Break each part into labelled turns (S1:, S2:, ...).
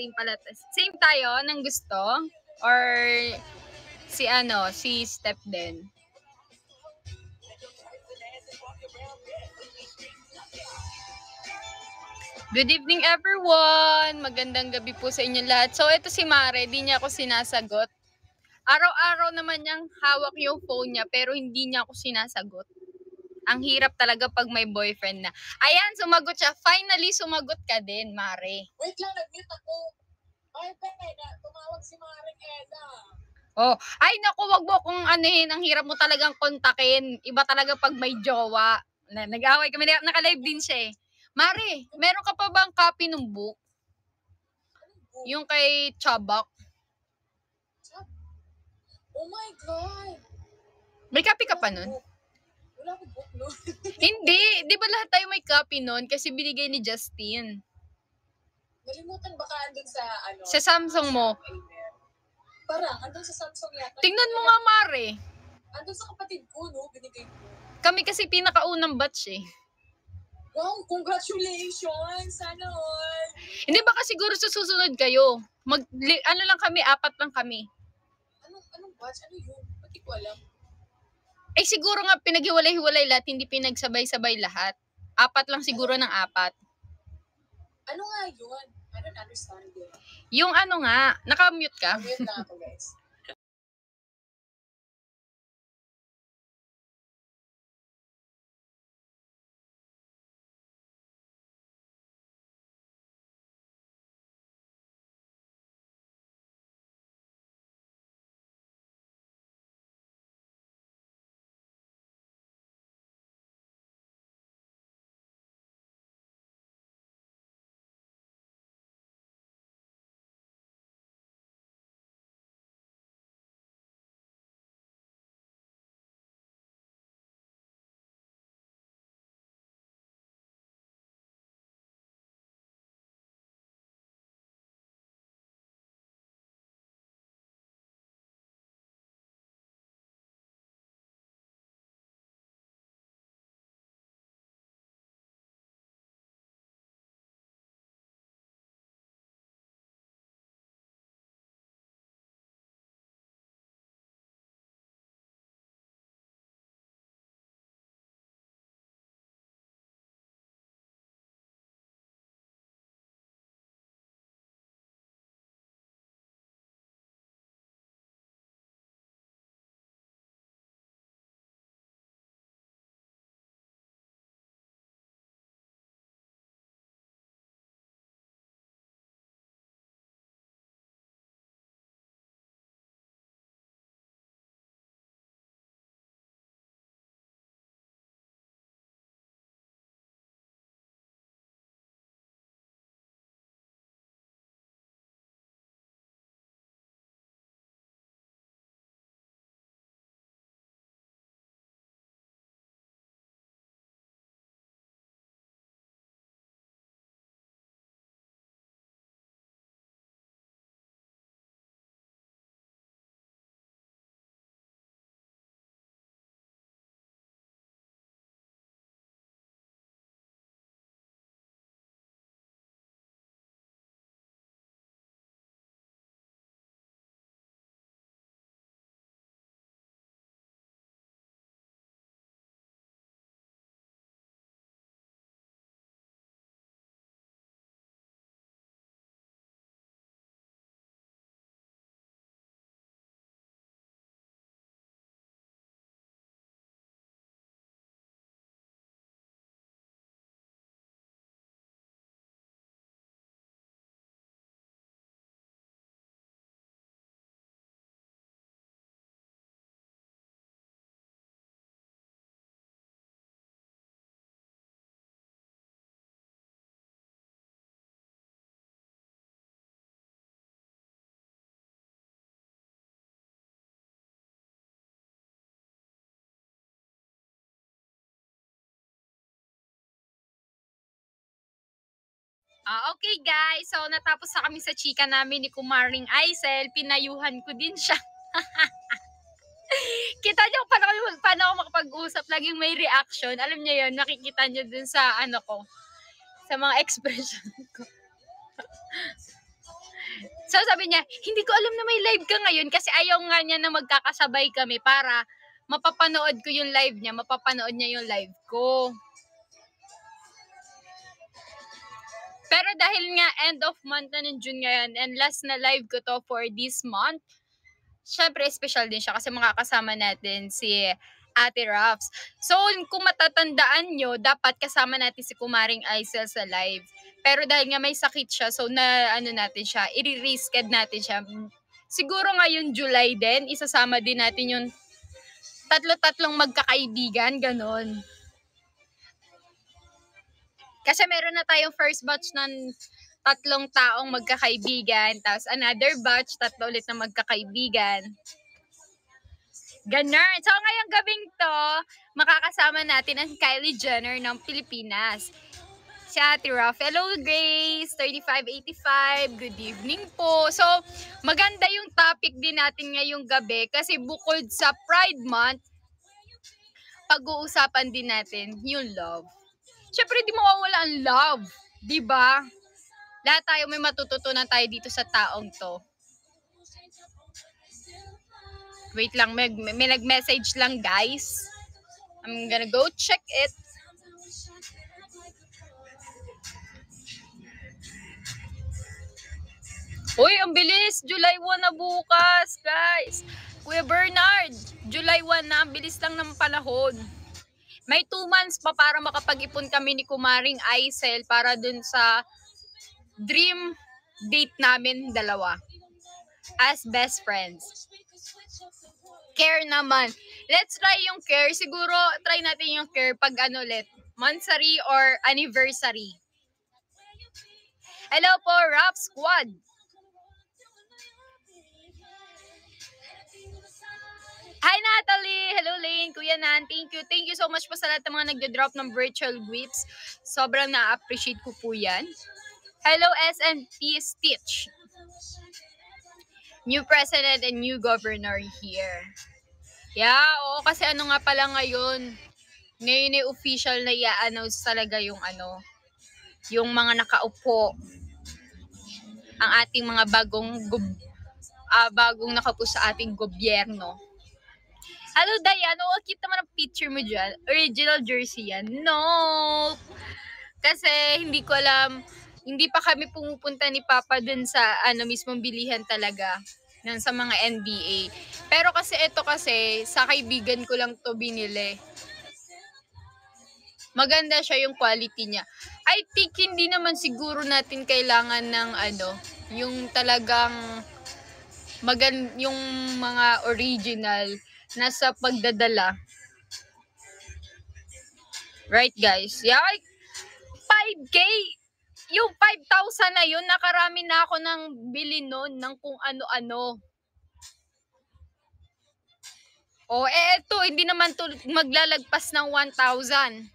S1: same pala. Same tayo ng gusto? Or si ano, si Step din? Good evening everyone! Magandang gabi po sa inyo lahat. So ito si Mare, di niya ako sinasagot. Araw-araw naman niyang hawak yung phone niya pero hindi niya ako sinasagot. Ang hirap talaga pag may boyfriend na. Ayan, sumagot siya. Finally, sumagot ka din, Mare.
S2: Wait lang, nag-mute ako. Ay, pera, tumawag si Maring Eda.
S1: Oh, ay naku, wag mo kung anuhin. Ang hirap mo talagang kontakin. Iba talaga pag may jowa. Na, nag-away kami. Naka-live din siya eh. Mare, meron ka pa bang copy ng book? Yung kay Chabak.
S2: Oh my God!
S1: May copy ka pa nun?
S2: Wala akong book nun.
S1: Hindi. Di ba lahat tayo may copy nun? Kasi binigay ni Justin.
S2: Nalimutan baka andun sa ano?
S1: Sa Samsung mo.
S2: Amen. Parang, andun sa Samsung yata.
S1: Tingnan mo nga, Mare.
S2: Andun sa kapatid ko, no? Binigay ko.
S1: Kami kasi pinakaunang batch eh.
S2: Wow, congratulations! Sana all!
S1: Hindi baka siguro sa susunod kayo. Mag, ano lang kami, apat lang kami.
S2: Anong, anong batch? Ano yun? Ba't di ko alam?
S1: Eh siguro nga pinaghiwalay-hiwalay lahat, hindi pinagsabay-sabay lahat. Apat lang siguro ng apat.
S2: Ano nga yun? I don't understand it.
S1: Yung ano nga, nakamute ka.
S2: Mute na ako, guys.
S1: Ah, okay guys, so natapos na kami sa chika namin ni Kumaring Aisel. Pinayuhan ko din siya. Kita niyo paano, kami- paano ako makapag-usap, laging may reaction. Alam niyo yun, nakikita niyo dun sa ano ko, sa mga expression ko. So sabi niya, hindi ko alam na may live ka ngayon kasi ayaw nga niya na magkakasabay kami para mapapanood ko yung live niya, mapapanood niya yung live ko. Pero dahil nga end of month na ng June ngayon and last na live ko to for this month, syempre special din siya kasi makakasama natin si Ate Ruffs. So, kung matatandaan nyo, dapat kasama natin si Kumaring Aisel sa live. Pero dahil nga may sakit siya, so na ano natin siya, i-resched natin siya. Siguro ngayong July din, isasama din natin yung tatlo-tatlong magkakaibigan, ganon. Kasi meron na tayong first batch ng tatlong taong magkakaibigan, tapos another batch, tatlo ulit na magkakaibigan. Ganon. So, ngayong gabing to, makakasama natin ang Kylie Jenner ng Pilipinas. Si Ate Ruff. Hello, Grace. 3585. Good evening po. So, maganda yung topic din natin ngayong gabi kasi bukod sa Pride Month, pag-uusapan din natin yung love. Siyempre, di mawawala ang love. Di ba? Lahat tayo may matututunan tayo dito sa taong to. Wait lang, may, may nag-message lang guys. I'm gonna go check it. Uy, ang bilis! July 1 na bukas, guys! Kuya Bernard, July 1 na, ang bilis lang ng panahon. May 2 months pa para makapag-ipon kami ni Kumaring Aisel para dun sa dream date namin dalawa. As best friends. Care naman. Let's try yung care. Siguro, try natin yung care pag ano ulit. Monthsary or anniversary. Hello po, Rap Squad. Hi Natalie! Hello Lane! Kuya Nan, thank you. Thank you so much po sa lahat ng mga nagdo-drop ng virtual gifts. Sobrang na-appreciate ko po yan. Hello SNP Stitch. New president and new governor here. Yeah, oo, kasi ano nga pala ngayon, ngayon ay official na i-announce talaga yung ano, yung mga nakaupo, ang ating mga bagong ah, bagong nakaupo sa ating gobyerno. Hello, Diane. Oh, cute naman ang picture mo dyan. Original jersey yan. No! Kasi hindi ko alam, hindi pa kami pumupunta ni Papa dun sa ano mismong bilihan talaga ng sa mga NBA. Pero kasi ito kasi, sa kaibigan ko lang to binili. Maganda siya yung quality niya. I think hindi naman siguro natin kailangan ng ano, yung talagang magan yung mga original nasa pagdadala. Right, guys? Yeah, 5K! Yung 5,000 na yun, nakarami na ako ng bili nun ng kung ano-ano. O, eh, eto, hindi naman to maglalagpas ng 1,000.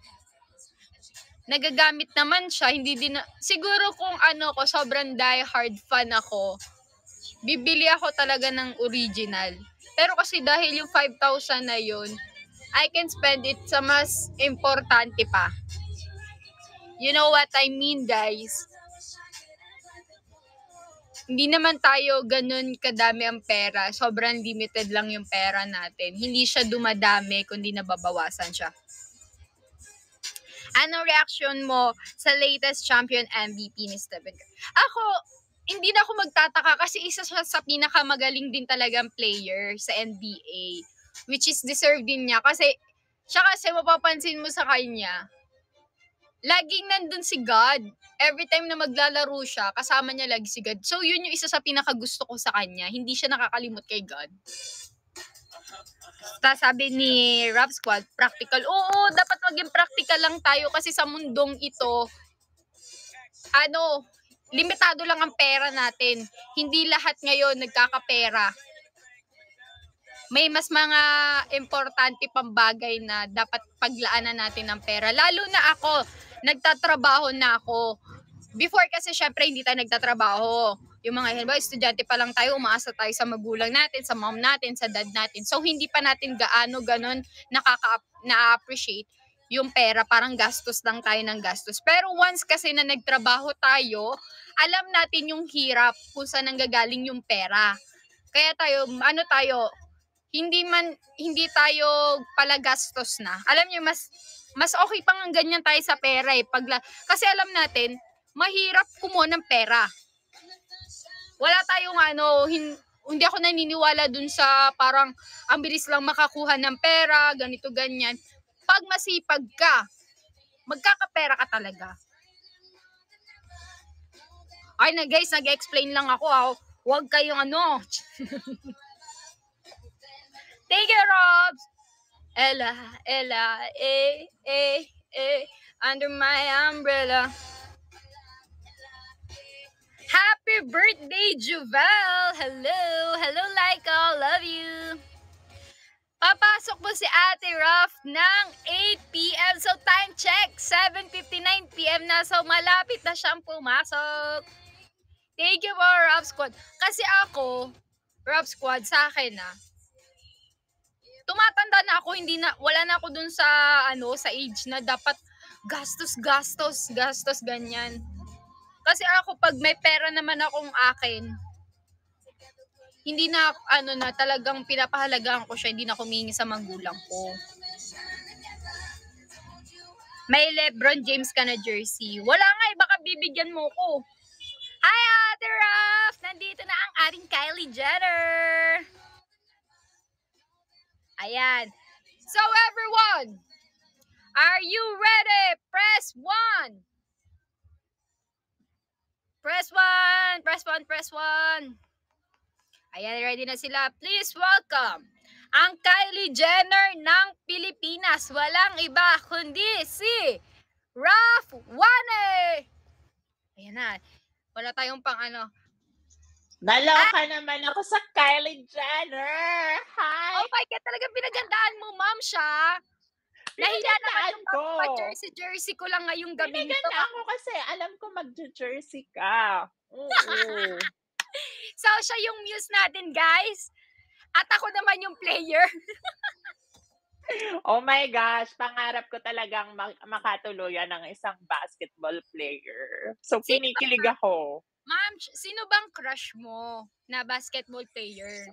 S1: Nagagamit naman siya, hindi din, na, siguro kung ano ko, sobrang die hard fan ako, bibili ako talaga ng original. Pero kasi dahil yung 5,000 na yun, I can spend it sa mas importante pa. You know what I mean, guys? Hindi naman tayo ganun kadami ang pera. Sobrang limited lang yung pera natin. Hindi siya dumadami, kundi nababawasan siya. Anong reaction mo sa latest champion MVP ni Stephen? Ako, hindi na ako magtataka kasi isa siya sa pinakamagaling din talagang player sa NBA. Which is deserved din niya. Kasi, siya kasi mapapansin mo sa kanya, laging nandun si God. Every time na maglalaro siya, kasama niya lagi si God. So, yun yung isa sa pinakagusto ko sa kanya. Hindi siya nakakalimot kay God. Tapos sabi ni Rap Squad, practical. Oo, dapat maging practical lang tayo kasi sa mundong ito, ano, limitado lang ang pera natin. Hindi lahat ngayon nagkakapera. May mas mga importante pang bagay na dapat paglaanan natin ng pera. Lalo na ako, nagtatrabaho na ako. Before kasi syempre hindi tayo nagtatrabaho. Yung mga halimbawa, estudyante pa lang tayo, umaasa tayo sa magulang natin, sa mom natin, sa dad natin. So hindi pa natin gaano ganon nakaka na-appreciate yung pera, parang gastos lang tayo ng gastos. Pero once kasi na nagtrabaho tayo, alam natin yung hirap kung saan nanggagaling yung pera. Kaya tayo, ano tayo, hindi man, hindi tayo pala gastos na. Alam niyo, mas, mas okay pang ang ganyan tayo sa pera eh. Pagla, kasi alam natin, mahirap kumuha ng pera. Wala tayong ano, hin, hindi ako naniniwala dun sa parang ang bilis lang makakuha ng pera, ganito, ganyan pag masipag ka, magkakapera ka talaga. Ay na guys, nag-explain lang ako. Ah. Huwag kayong ano. Thank you, Robs. Ella, Ella, eh, eh, eh, under my umbrella. Happy birthday, Juvel! Hello! Hello, Laika! Love you! Papasok po si Ate Ruff ng 8pm. So time check, 7.59pm na. So malapit na siyang pumasok. Thank you for Ruff Squad. Kasi ako, Ruff Squad sa akin na, tumatanda na ako, hindi na, wala na ako dun sa, ano, sa age na dapat gastos, gastos, gastos, ganyan. Kasi ako, pag may pera naman akong akin, hindi na ano na talagang pinapahalagaan ko siya, hindi na kumingi sa magulang ko. May Lebron James ka na jersey. Wala nga, eh, baka bibigyan mo ko. Hi, Ate Ruff! Nandito na ang ating Kylie Jenner! Ayan. So, everyone, are you ready? Press 1! Press 1! Press 1! Press 1! Ayan, ready na sila. Please welcome ang Kylie Jenner ng Pilipinas. Walang iba kundi si Raf Wane. Ayan na. Wala tayong pang ano.
S3: Naloka ah! naman ako sa Kylie Jenner. Hi!
S1: Oh my God, talagang pinagandaan mo, ma'am, siya. Nahiya naman yung ko. jersey-jersey ko lang ngayong gabi nito.
S3: Pinaganda ako kasi alam ko mag-jersey ka. Oo.
S1: so, siya yung muse natin, guys. At ako naman yung player.
S3: oh my gosh, pangarap ko talagang mak- makatuluyan ng isang basketball player. So, kinikilig ako.
S1: Ma'am, sino bang crush mo na basketball player?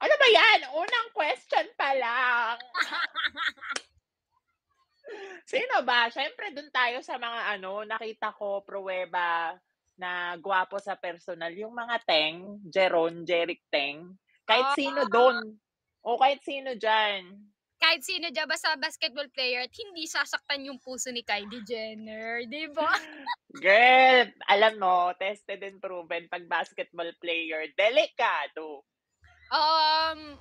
S3: Ano ba yan? Unang question pa lang. Sino ba? Siyempre, dun tayo sa mga ano, nakita ko, pruweba, na gwapo sa personal, yung mga Teng, Jeron, Jeric Teng, kahit oh. sino doon, o kahit sino dyan.
S1: Kahit sino dyan, basta basketball player at hindi sasaktan yung puso ni Kylie Jenner, di ba?
S3: Girl, alam mo, tested and proven pag basketball player, delikado.
S1: Um,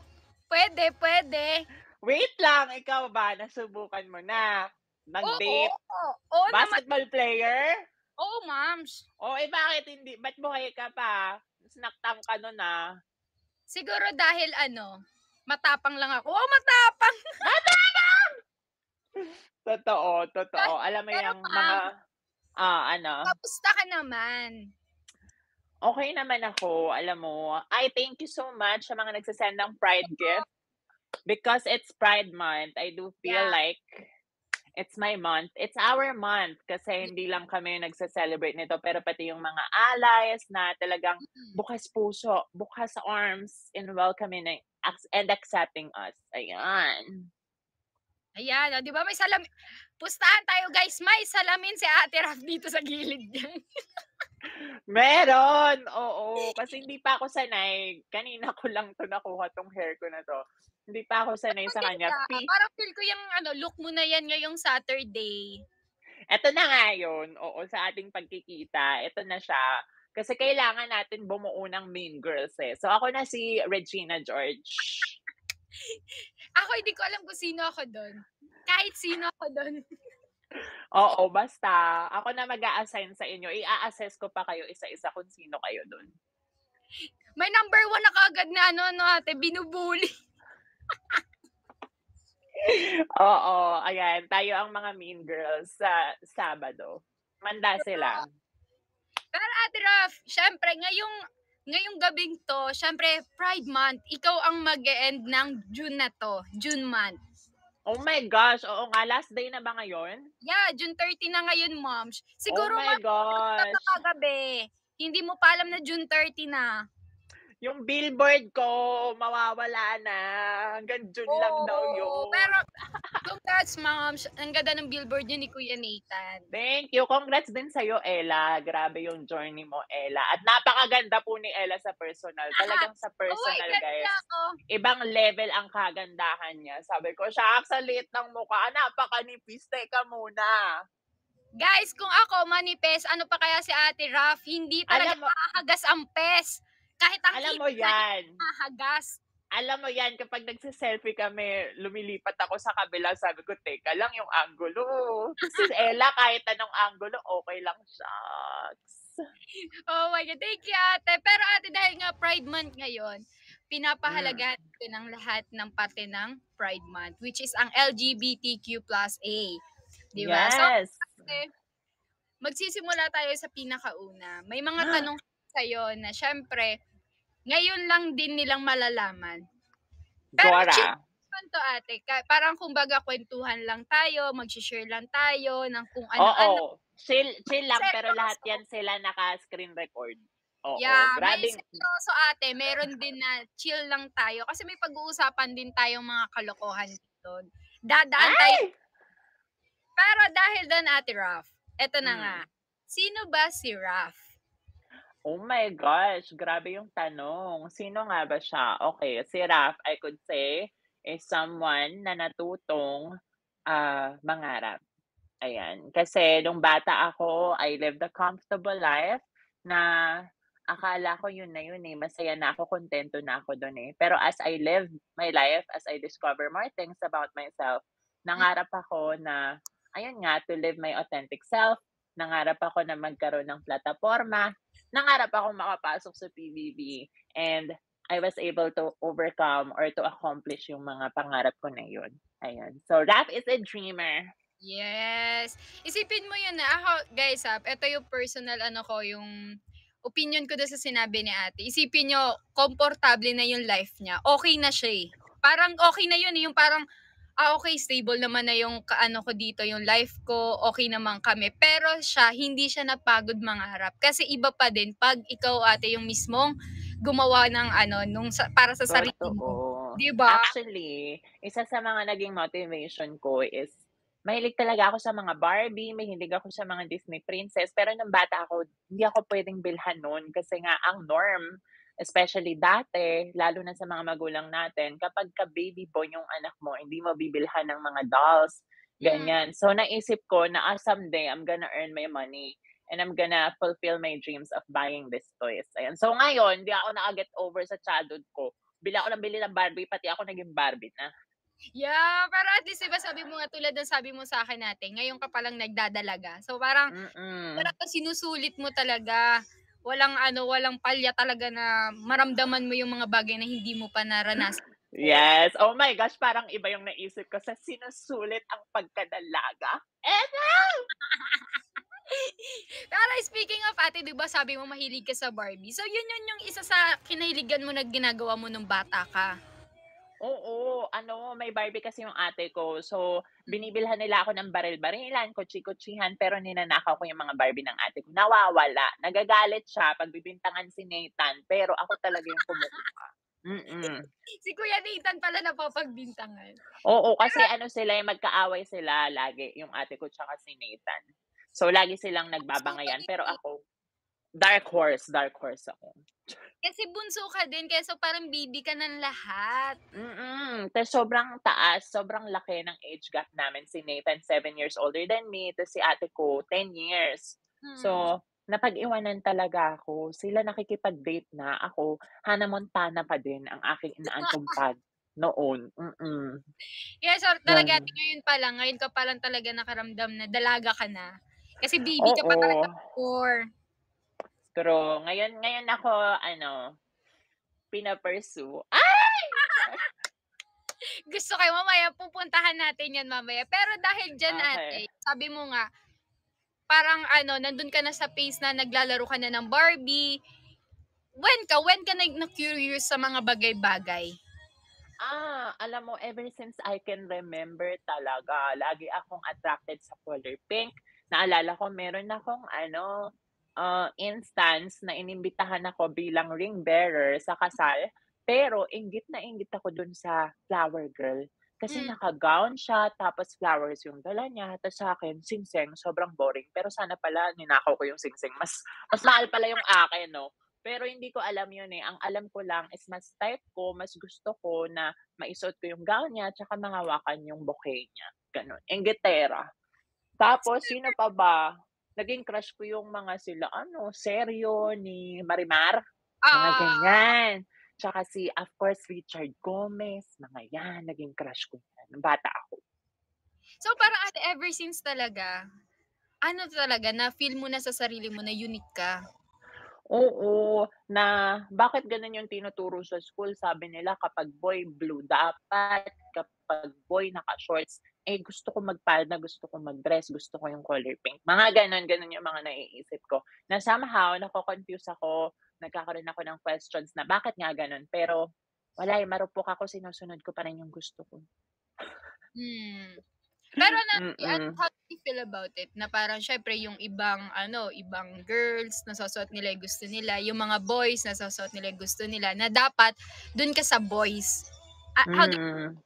S1: pwede, pwede.
S3: Wait lang, ikaw ba, nasubukan mo na? Nag-date?
S1: Oo, oo, oo,
S3: basketball naman. player?
S1: Oo, mams.
S3: Oh, eh bakit hindi? Ba't buhay ka pa? Snacktam ka nun ah.
S1: Siguro dahil ano, matapang lang ako. Oh, matapang!
S3: matapang! totoo, totoo. Alam mo yung mga, ah, ano?
S1: Kapusta ka naman?
S3: Okay naman ako. Alam mo, I thank you so much sa mga nagsasend ng Pride gift. Because it's Pride Month, I do feel yeah. like it's my month. It's our month kasi hindi lang kami nagse-celebrate nito pero pati yung mga allies na talagang mm. bukas puso, bukas arms in welcoming and accepting us. Ayan.
S1: Ayan, oh, di ba may salamin? Pustahan tayo guys, may salamin si Ate Raf dito sa gilid niya.
S3: Meron! Oo, kasi hindi pa ako sanay. Kanina ko lang to nakuha tong hair ko na to. Hindi pa ako sanay sa kanya.
S1: Ka, parang feel ko yung ano, look mo na yan ngayong Saturday.
S3: Ito na nga yun. Oo, sa ating pagkikita. Ito na siya. Kasi kailangan natin bumuo ng Mean Girls eh. So ako na si Regina George.
S1: ako hindi ko alam kung sino ako doon. Kahit sino ako doon.
S3: Oo, basta. Ako na mag assign sa inyo. I-assess ko pa kayo isa-isa kung sino kayo doon.
S1: May number one na kagad na ano, ano ate, binubuli.
S3: Oo, ayan. Tayo ang mga mean girls sa Sabado. Manda sila.
S1: Pero Ate Raf, syempre, ngayong, ngayong gabing to, syempre, Pride Month, ikaw ang mag end ng June na to, June month.
S3: Oh my gosh, oo nga, last day na ba ngayon?
S1: Yeah, June 30 na ngayon, ma'am. Siguro,
S3: oh my
S1: ma'am,
S3: gosh.
S1: kagabi. Hindi mo pa alam na June 30 na.
S3: Yung billboard ko, mawawala na. Hanggang June lang daw yun.
S1: Pero, congrats, ma'am. Ang ganda ng billboard yun ni Kuya Nathan.
S3: Thank you. Congrats din sa'yo, Ella. Grabe yung journey mo, Ella. At napakaganda po ni Ella sa personal. Talagang sa
S1: Oh
S3: personal,
S1: God,
S3: guys.
S1: ako.
S3: Ibang level ang kagandahan niya. Sabi ko, shucks, sa liit ng mukha. Napakanipis. Teka muna.
S1: Guys, kung ako manipes, ano pa kaya si Ate Raf, hindi talaga
S3: Alam mo-
S1: makahagas ang pes. Kahit ang
S3: Alam mo yan.
S1: makahagas.
S3: Alam mo yan, kapag nagsiselfie kami, lumilipat ako sa kabila, sabi ko, teka lang yung angulo. Si Ella, kahit anong angulo, okay lang shucks.
S1: Oh my God, thank you ate. Pero ate, dahil nga Pride Month ngayon, pinapahalagahan
S3: Mm.
S1: ko ng lahat ng parte ng Pride Month, which is ang LGBTQ plus A. Di ba? So,
S3: Yes.
S1: magsisimula tayo sa pinakauna. May mga
S3: Ah.
S1: tanong sa'yo na syempre, ngayon lang din nilang malalaman. Pero
S3: Dora.
S1: to ate. Parang kumbaga kwentuhan lang tayo, mag-share lang tayo ng kung
S3: Oo.
S1: ano-ano.
S3: Chill, chill lang,
S1: Seryoso.
S3: pero lahat yan sila naka-screen record. Oo.
S1: Yeah,
S3: grabe.
S1: may seryoso ate, meron din na chill lang tayo kasi may pag-uusapan din tayong mga kalokohan dito. Dadaan tayo.
S3: Ay!
S1: Pero dahil doon ate Raf, eto na
S3: Hmm.
S1: nga. Sino ba si Raf?
S3: Oh my gosh, grabe yung tanong. Sino nga ba siya? Okay, si Raf, I could say, is someone na natutong ah, mangarap. Ayan. Kasi nung bata ako, I lived a comfortable life na akala ko yun na yun eh. Masaya na ako, kontento na ako doon eh. Pero as I live my life, as I discover more things about myself, nangarap ako na, ayun nga, to live my authentic self. Nangarap ako na magkaroon ng plataforma. Nangarap ako makapasok sa PBB. And I was able to overcome or to accomplish yung mga pangarap ko na yun. Ayan. So, Rap is a dreamer.
S1: Yes. Isipin mo yun na ako, guys, ha, ito yung personal ano ko, yung opinion ko doon sa sinabi ni ate. Isipin nyo, komportable na yung life niya. Okay na siya eh. Parang okay na yun eh. Yung parang, ah okay, stable naman na yung kaano ko dito, yung life ko, okay naman kami. Pero siya, hindi siya napagod mangarap. Kasi iba pa din pag ikaw ate yung mismong gumawa ng ano, nung sa, para sa sarili mo. Di ba?
S3: Actually, isa sa mga naging motivation ko is mahilig talaga ako sa mga Barbie, mahilig ako sa mga Disney princess. Pero nung bata ako, hindi ako pwedeng bilhan nun kasi nga ang norm, especially dati, lalo na sa mga magulang natin, kapag ka baby boy yung anak mo, hindi mo bibilhan ng mga dolls, ganyan. So naisip ko na ah, someday I'm gonna earn my money and I'm gonna fulfill my dreams of buying these toys. Ayan. So ngayon, hindi ako nakaget over sa childhood ko. Bili ako ng bili ng Barbie, pati ako naging Barbie na.
S1: Yeah, pero at least diba sabi mo nga tulad ng sabi mo sa akin natin, ngayon ka palang nagdadalaga. So parang
S3: Mm-mm.
S1: talaga sinusulit mo talaga. Walang ano, walang palya talaga na maramdaman mo yung mga bagay na hindi mo pa naranasan.
S3: Yes. Oh my gosh, parang iba yung naisip ko sa sinusulit ang pagkadalaga. Eh,
S1: Pero speaking of ate, 'di ba sabi mo mahilig ka sa Barbie. So yun yun yung isa sa kinahiligan mo na ginagawa mo nung bata ka.
S3: Oo, ano, may Barbie kasi yung ate ko. So, binibilhan nila ako ng baril-barilan, kutsi-kutsihan, pero ninanakaw ko yung mga Barbie ng ate ko. Nawawala. Nagagalit siya pag bibintangan si Nathan, pero ako talaga yung kumukuha. Mm-mm.
S1: Si Kuya Nathan pala napapagbintangan.
S3: Oo, kasi ano sila, eh, magkaaway sila lagi, yung ate ko tsaka si Nathan. So, lagi silang nagbabangayan. Pero ako, dark horse, dark horse ako.
S1: Kasi bunso ka din, kaya so parang baby ka ng lahat.
S3: Mm. Tapos sobrang taas, sobrang laki ng age gap namin. Si Nathan, 7 years older than me. Tapos si ate ko, 10 years.
S1: Hmm.
S3: So, napag-iwanan talaga ako. Sila nakikipag-date na. Ako, Hannah Montana pa din ang aking inaantupad noon. Mm-mm.
S1: Yes, so talaga ate, ngayon pa lang, ngayon ka pa lang talaga nakaramdam na dalaga ka na. Kasi baby ka pa talaga
S3: Oo.
S1: before.
S3: Pero ngayon, ngayon ako, ano, pinapursue. Ah!
S1: Gusto kayo mamaya, pupuntahan natin yan mamaya. Pero dahil dyan
S3: Okay.
S1: ate, sabi mo nga, parang ano, nandun ka na sa phase na naglalaro ka na ng Barbie. When ka? When ka na, na curious sa mga bagay-bagay?
S3: Ah, alam mo, ever since I can remember talaga, lagi akong attracted sa color pink. Naalala ko, meron akong ano, ah, instance na inimbitahan ako bilang ring bearer sa kasal. Pero inggit na inggit ako dun sa flower girl. Kasi
S1: Hmm.
S3: naka-gown siya, tapos flowers yung dala niya. Tapos sa akin, singsing, sobrang boring. Pero sana pala, ninakaw ko yung singsing. Mas, mas mahal pala yung akin, no? Pero hindi ko alam yun eh. Ang alam ko lang is mas type ko, mas gusto ko na maisuot ko yung gown niya, tsaka mangawakan yung bouquet niya. Ganon. Inggitera. Tapos, sino pa ba? Naging crush ko yung mga sila, ano, Seryo, ni Marimar. Mga
S1: Ah,
S3: ganyan. Tsaka si, of course, Richard Gomez. Mga yan, naging crush ko yan. Nung bata ako.
S1: so parang ate, ever since talaga, ano talaga, na feel mo na sa sarili mo na unique ka?
S3: Oo, na bakit ganun yung tinuturo sa school? Sabi nila kapag boy blue dapat, kapag boy naka-shorts, eh gusto ko magpalda, gusto ko mag-dress, gusto ko yung color pink. Mga ganun, ganun yung mga naiisip ko. Na somehow, nako-confuse ako, nagkakaroon ako ng questions na bakit nga ganun. Pero wala eh, marupok ako, sinusunod ko pa rin yung gusto ko.
S1: Hmm. Pero na, ano, how do you feel about it? Na parang syempre yung ibang ano, ibang girls nasasuot nila yung gusto nila, yung mga boys nasasuot nila yung gusto nila, na dapat dun ka sa boys. Ah, how do you
S3: Mm.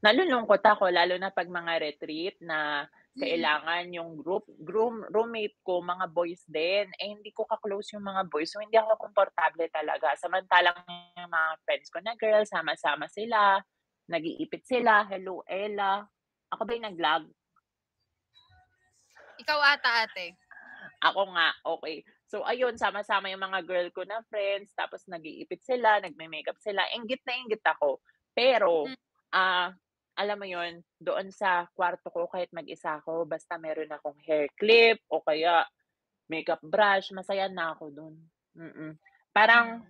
S3: Nalulungkot ako, lalo na pag mga retreat na
S1: Mm.
S3: kailangan yung group, groom, roommate ko, mga boys din. Eh, hindi ko ka-close yung mga boys. So, hindi ako komportable talaga. Samantalang yung mga friends ko na girls, sama-sama sila, nag-iipit sila, hello, Ella. Ako ba yung nag-vlog?
S1: Ikaw ata ate.
S3: Ako nga, okay. So, ayun, sama-sama yung mga girl ko na friends, tapos nag-iipit sila, nagme-makeup sila. Inggit na inggit ako. Pero,
S1: Mm.
S3: ah, alam mo yon doon sa kwarto ko, kahit mag-isa ako, basta meron akong hair clip o kaya makeup brush, masaya na ako doon. Mm-mm. Parang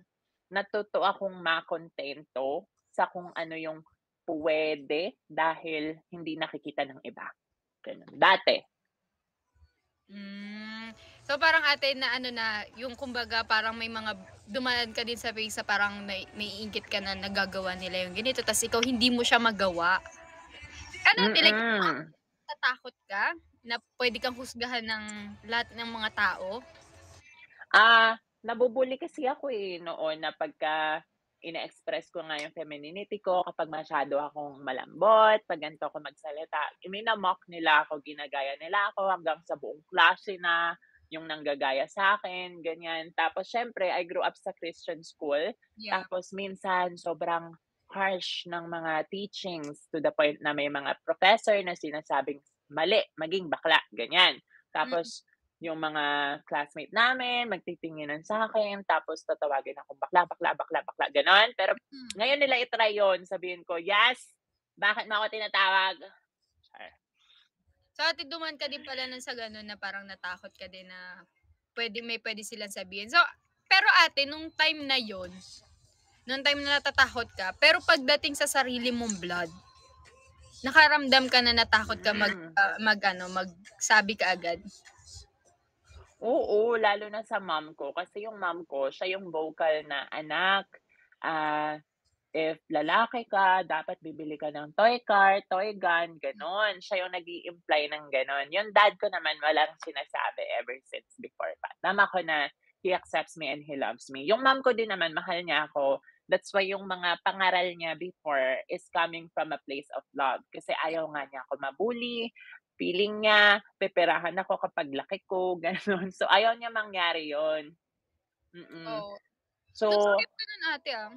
S3: natuto akong makontento sa kung ano yung pwede dahil hindi nakikita ng iba. Ganun. Dati.
S1: Mm. So parang ate na ano na, yung kumbaga parang may mga dumaan ka din sa face sa parang may, naiingit ka na nagagawa nila yung ganito, tapos ikaw hindi mo siya magawa. Ano, ate, like,
S3: Mm-mm.
S1: natatakot ka na pwede kang husgahan ng lahat ng mga tao?
S3: Ah, nabubuli kasi ako eh noon na pagka ina-express ko nga yung femininity ko kapag masyado akong malambot, pag ganito ako magsalita, iminamock nila ako, ginagaya nila ako hanggang sa buong klase na yung nanggagaya sa akin, ganyan. Tapos syempre, I grew up sa Christian school.
S1: Yeah.
S3: Tapos minsan sobrang harsh ng mga teachings to the point na may mga professor na sinasabing mali, maging bakla, ganyan. Tapos yung mga classmate namin, magtitinginan sa akin, tapos tatawagin akong bakla, bakla, bakla, bakla, ganon. Pero
S1: Hmm.
S3: ngayon nila itry yun, sabihin ko, yes, bakit mo ako tinatawag?
S1: So ate, duman ka din pala nun sa ganun na parang natakot ka din na pwede, may pwede silang sabihin. So, pero ate, nung time na yon nung time na natatakot ka, pero pagdating sa sarili mong blood, nakaramdam ka na natakot ka mag, ah, mag ano, magsabi ka agad.
S3: Oo, lalo na sa mom ko. Kasi yung mom ko, siya yung vocal na anak, ah, if lalaki ka, dapat bibili ka ng toy car, toy gun, ganon. Siya yung nag imply ng ganon. Yung dad ko naman, walang sinasabi ever since before pa. Tama ko na he accepts me and he loves me. Yung mom ko din naman, mahal niya ako. That's why yung mga pangaral niya before is coming from a place of love. Kasi ayaw nga niya ako mabuli, feeling niya, peperahan ako kapag laki ko, gano'n. So, ayaw niya mangyari yon Mm.
S1: Oo.
S3: So,
S1: So, nun ate ah.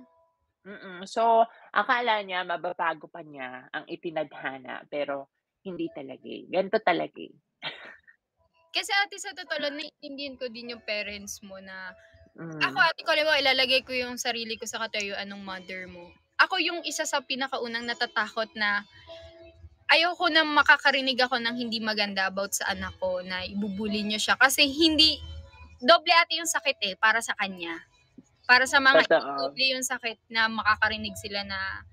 S3: mm. So, akala niya mababago pa niya ang itinadhana, pero hindi talaga eh. Ganito talaga eh.
S1: Kasi ate, sa totoo naiintindihan ko din yung parents mo na
S3: Mm.
S1: Ako ate ko, mo, ilalagay ko yung sarili ko sa katayuan ng mother mo. Ako yung isa sa pinakaunang natatakot na ayoko na makakarinig ako ng hindi maganda about sa anak ko na ibubuli niyo siya. Kasi hindi, doble ate yung sakit eh, para sa kanya. Para sa mga
S3: Totoo.
S1: doble yung sakit na makakarinig sila na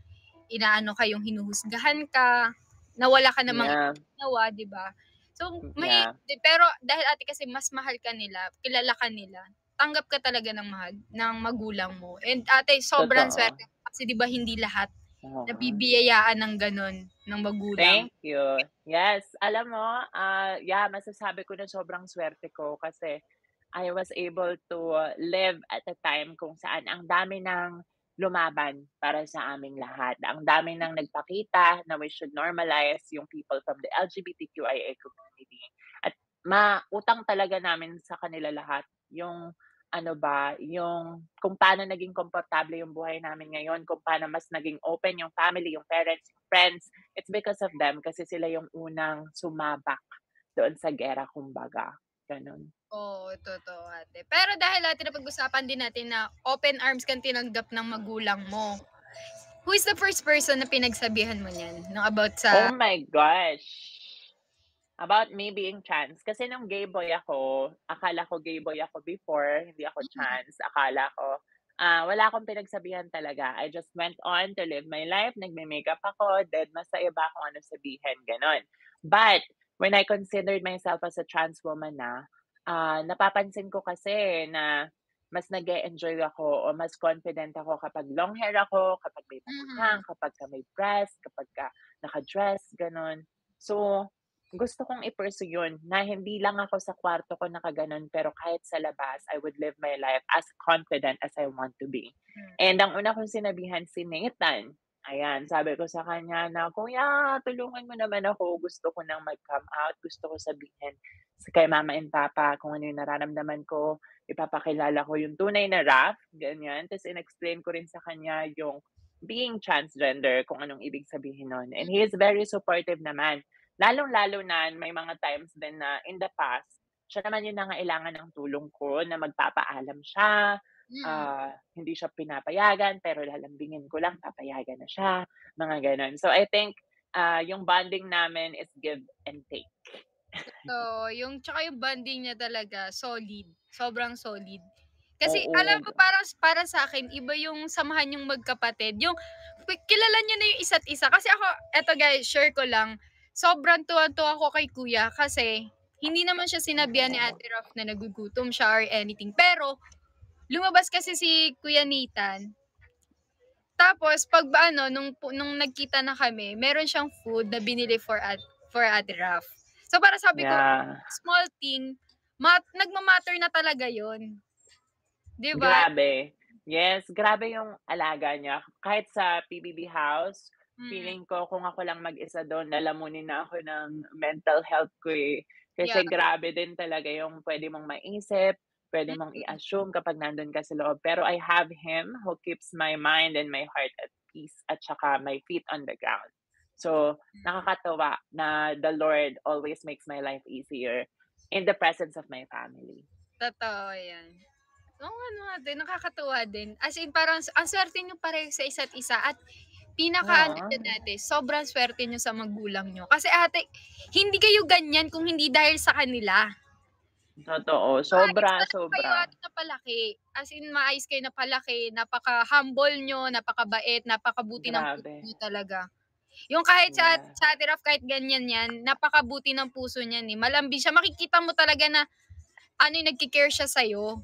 S1: inaano ka yung hinuhusgahan ka, nawala ka ng mga
S3: Yeah.
S1: ginawa, di ba? So, may,
S3: Yeah.
S1: pero dahil ate kasi mas mahal ka nila, kilala ka nila, tanggap ka talaga ng mahal, ng magulang mo. And ate, sobrang
S3: Totoo.
S1: swerte. Kasi 'di ba hindi lahat nabibiyayaan ng gano'n ng magulang.
S3: Thank you. Yes, alam mo, ah, yeah, masasabi ko na sobrang swerte ko kasi I was able to live at a time kung saan ang dami ng lumaban para sa aming lahat. Ang dami ng nagpakita na we should normalize yung people from the LGBTQIA community. At mautang talaga namin sa kanila lahat yung ano ba, yung kung paano naging komportable yung buhay namin ngayon, kung paano mas naging open yung family, yung parents, yung friends. It's because of them kasi sila yung unang sumabak doon sa gera kumbaga. Ganun.
S1: Oo, totoo ate. Pero dahil ate napag-usapan din natin na open arms kang tinanggap ng magulang mo. Who is the first person na pinagsabihan mo niyan? Nung about sa
S3: Oh my gosh! About me being trans. Kasi nung gay boy ako, akala ko gay boy ako before, hindi ako
S1: Mm.
S3: trans. Akala ko, ah, wala akong pinagsabihan talaga. I just went on to live my life, nagme-makeup ako, dead masaya ba kung ano sabihin, gano'n. But, when I considered myself as a trans woman na, ah, napapansin ko kasi na mas nag enjoy ako o mas confident ako kapag long hair ako, kapag may
S1: Mhm.
S3: patuhang, kapagka may breast, kapagka naka-dress, gano'n. So, gusto kong i-pursue yun na hindi lang ako sa kwarto ko nakaganon pero kahit sa labas, I would live my life as confident as I want to be.
S1: Hmm.
S3: And ang una kong sinabihan si Nathan, ayan, sabi ko sa kanya na, "Kuya, tulungan mo naman ako. Gusto ko nang mag-come out. Gusto ko sabihin sa kay mama and papa kung ano yung nararamdaman ko. Ipapakilala ko yung tunay na Raph," ganyan. Tapos in-explain ko rin sa kanya yung being transgender, kung anong ibig sabihin nun. And he is very supportive naman. Lalong-lalo na may mga times din na in the past, siya naman yung nangailangan ng tulong ko na magpapaalam siya,
S1: Mm.
S3: ah, hindi siya pinapayagan pero lalambingin ko lang, papayagan na siya, mga gano'n. So I think, ah, yung bonding namin is give and take.
S1: So, yung tsaka yung bonding niya talaga solid, sobrang solid. Kasi
S3: Oo.
S1: alam mo parang para sa akin iba yung samahan yung magkapatid, yung ki kilala niyo na yung isa't isa. Kasi ako eto guys, share ko lang, sobrang tuwang-tuwa ako kay kuya kasi hindi naman siya sinabihan ni Ate Raf na nagugutom siya or anything. Pero lumabas kasi si Kuya Nathan. Tapos pag ba ano nung nung nagkita na kami, meron siyang food na binili for at for Ate Raf. So para sabi ko,
S3: Yeah.
S1: small thing, mat nagma-matter na talaga 'yon. 'Di ba?
S3: Grabe. Yes, grabe yung alaga niya. Kahit sa PBB house,
S1: Mm.
S3: feeling ko kung ako lang mag-isa do'n lalamunin na ako ng mental health ko, eh. Kasi
S1: Yeah.
S3: grabe din talaga yung puwede mong maisip, puwede mong
S1: Mm.
S3: i-assume kapag nandun ka sa loob. Pero I have him who keeps my mind and my heart at peace at saka my feet on the ground. So, nakakatuwa na the Lord always makes my life easier in the presence of my family.
S1: Totoo 'yan. Oo nga 'no ate, nakakatuwa din. As in parang ang swerte niyo pareho sa isa't isa at pinaka-ano
S3: Oo.
S1: diyan ate, sobrang swerte niyo sa magulang niyo. Kasi ate, hindi kayo ganyan kung hindi dahil sa kanila.
S3: Totoo, sobra,
S1: kayo
S3: sobra.
S1: ate napalaki. As in maayos kayo napalaki, napaka-humble niyo, napakabait, napakabuti ng puso
S3: Grabe.
S1: niyo talaga. Yung kahit sa
S3: Yeah.
S1: sa Ate Raf kahit ganyan 'yan, napakabuti ng puso niyan, eh. Malambing siya, makikita mo talaga na ano, eh, nagke-care siya sa'yo.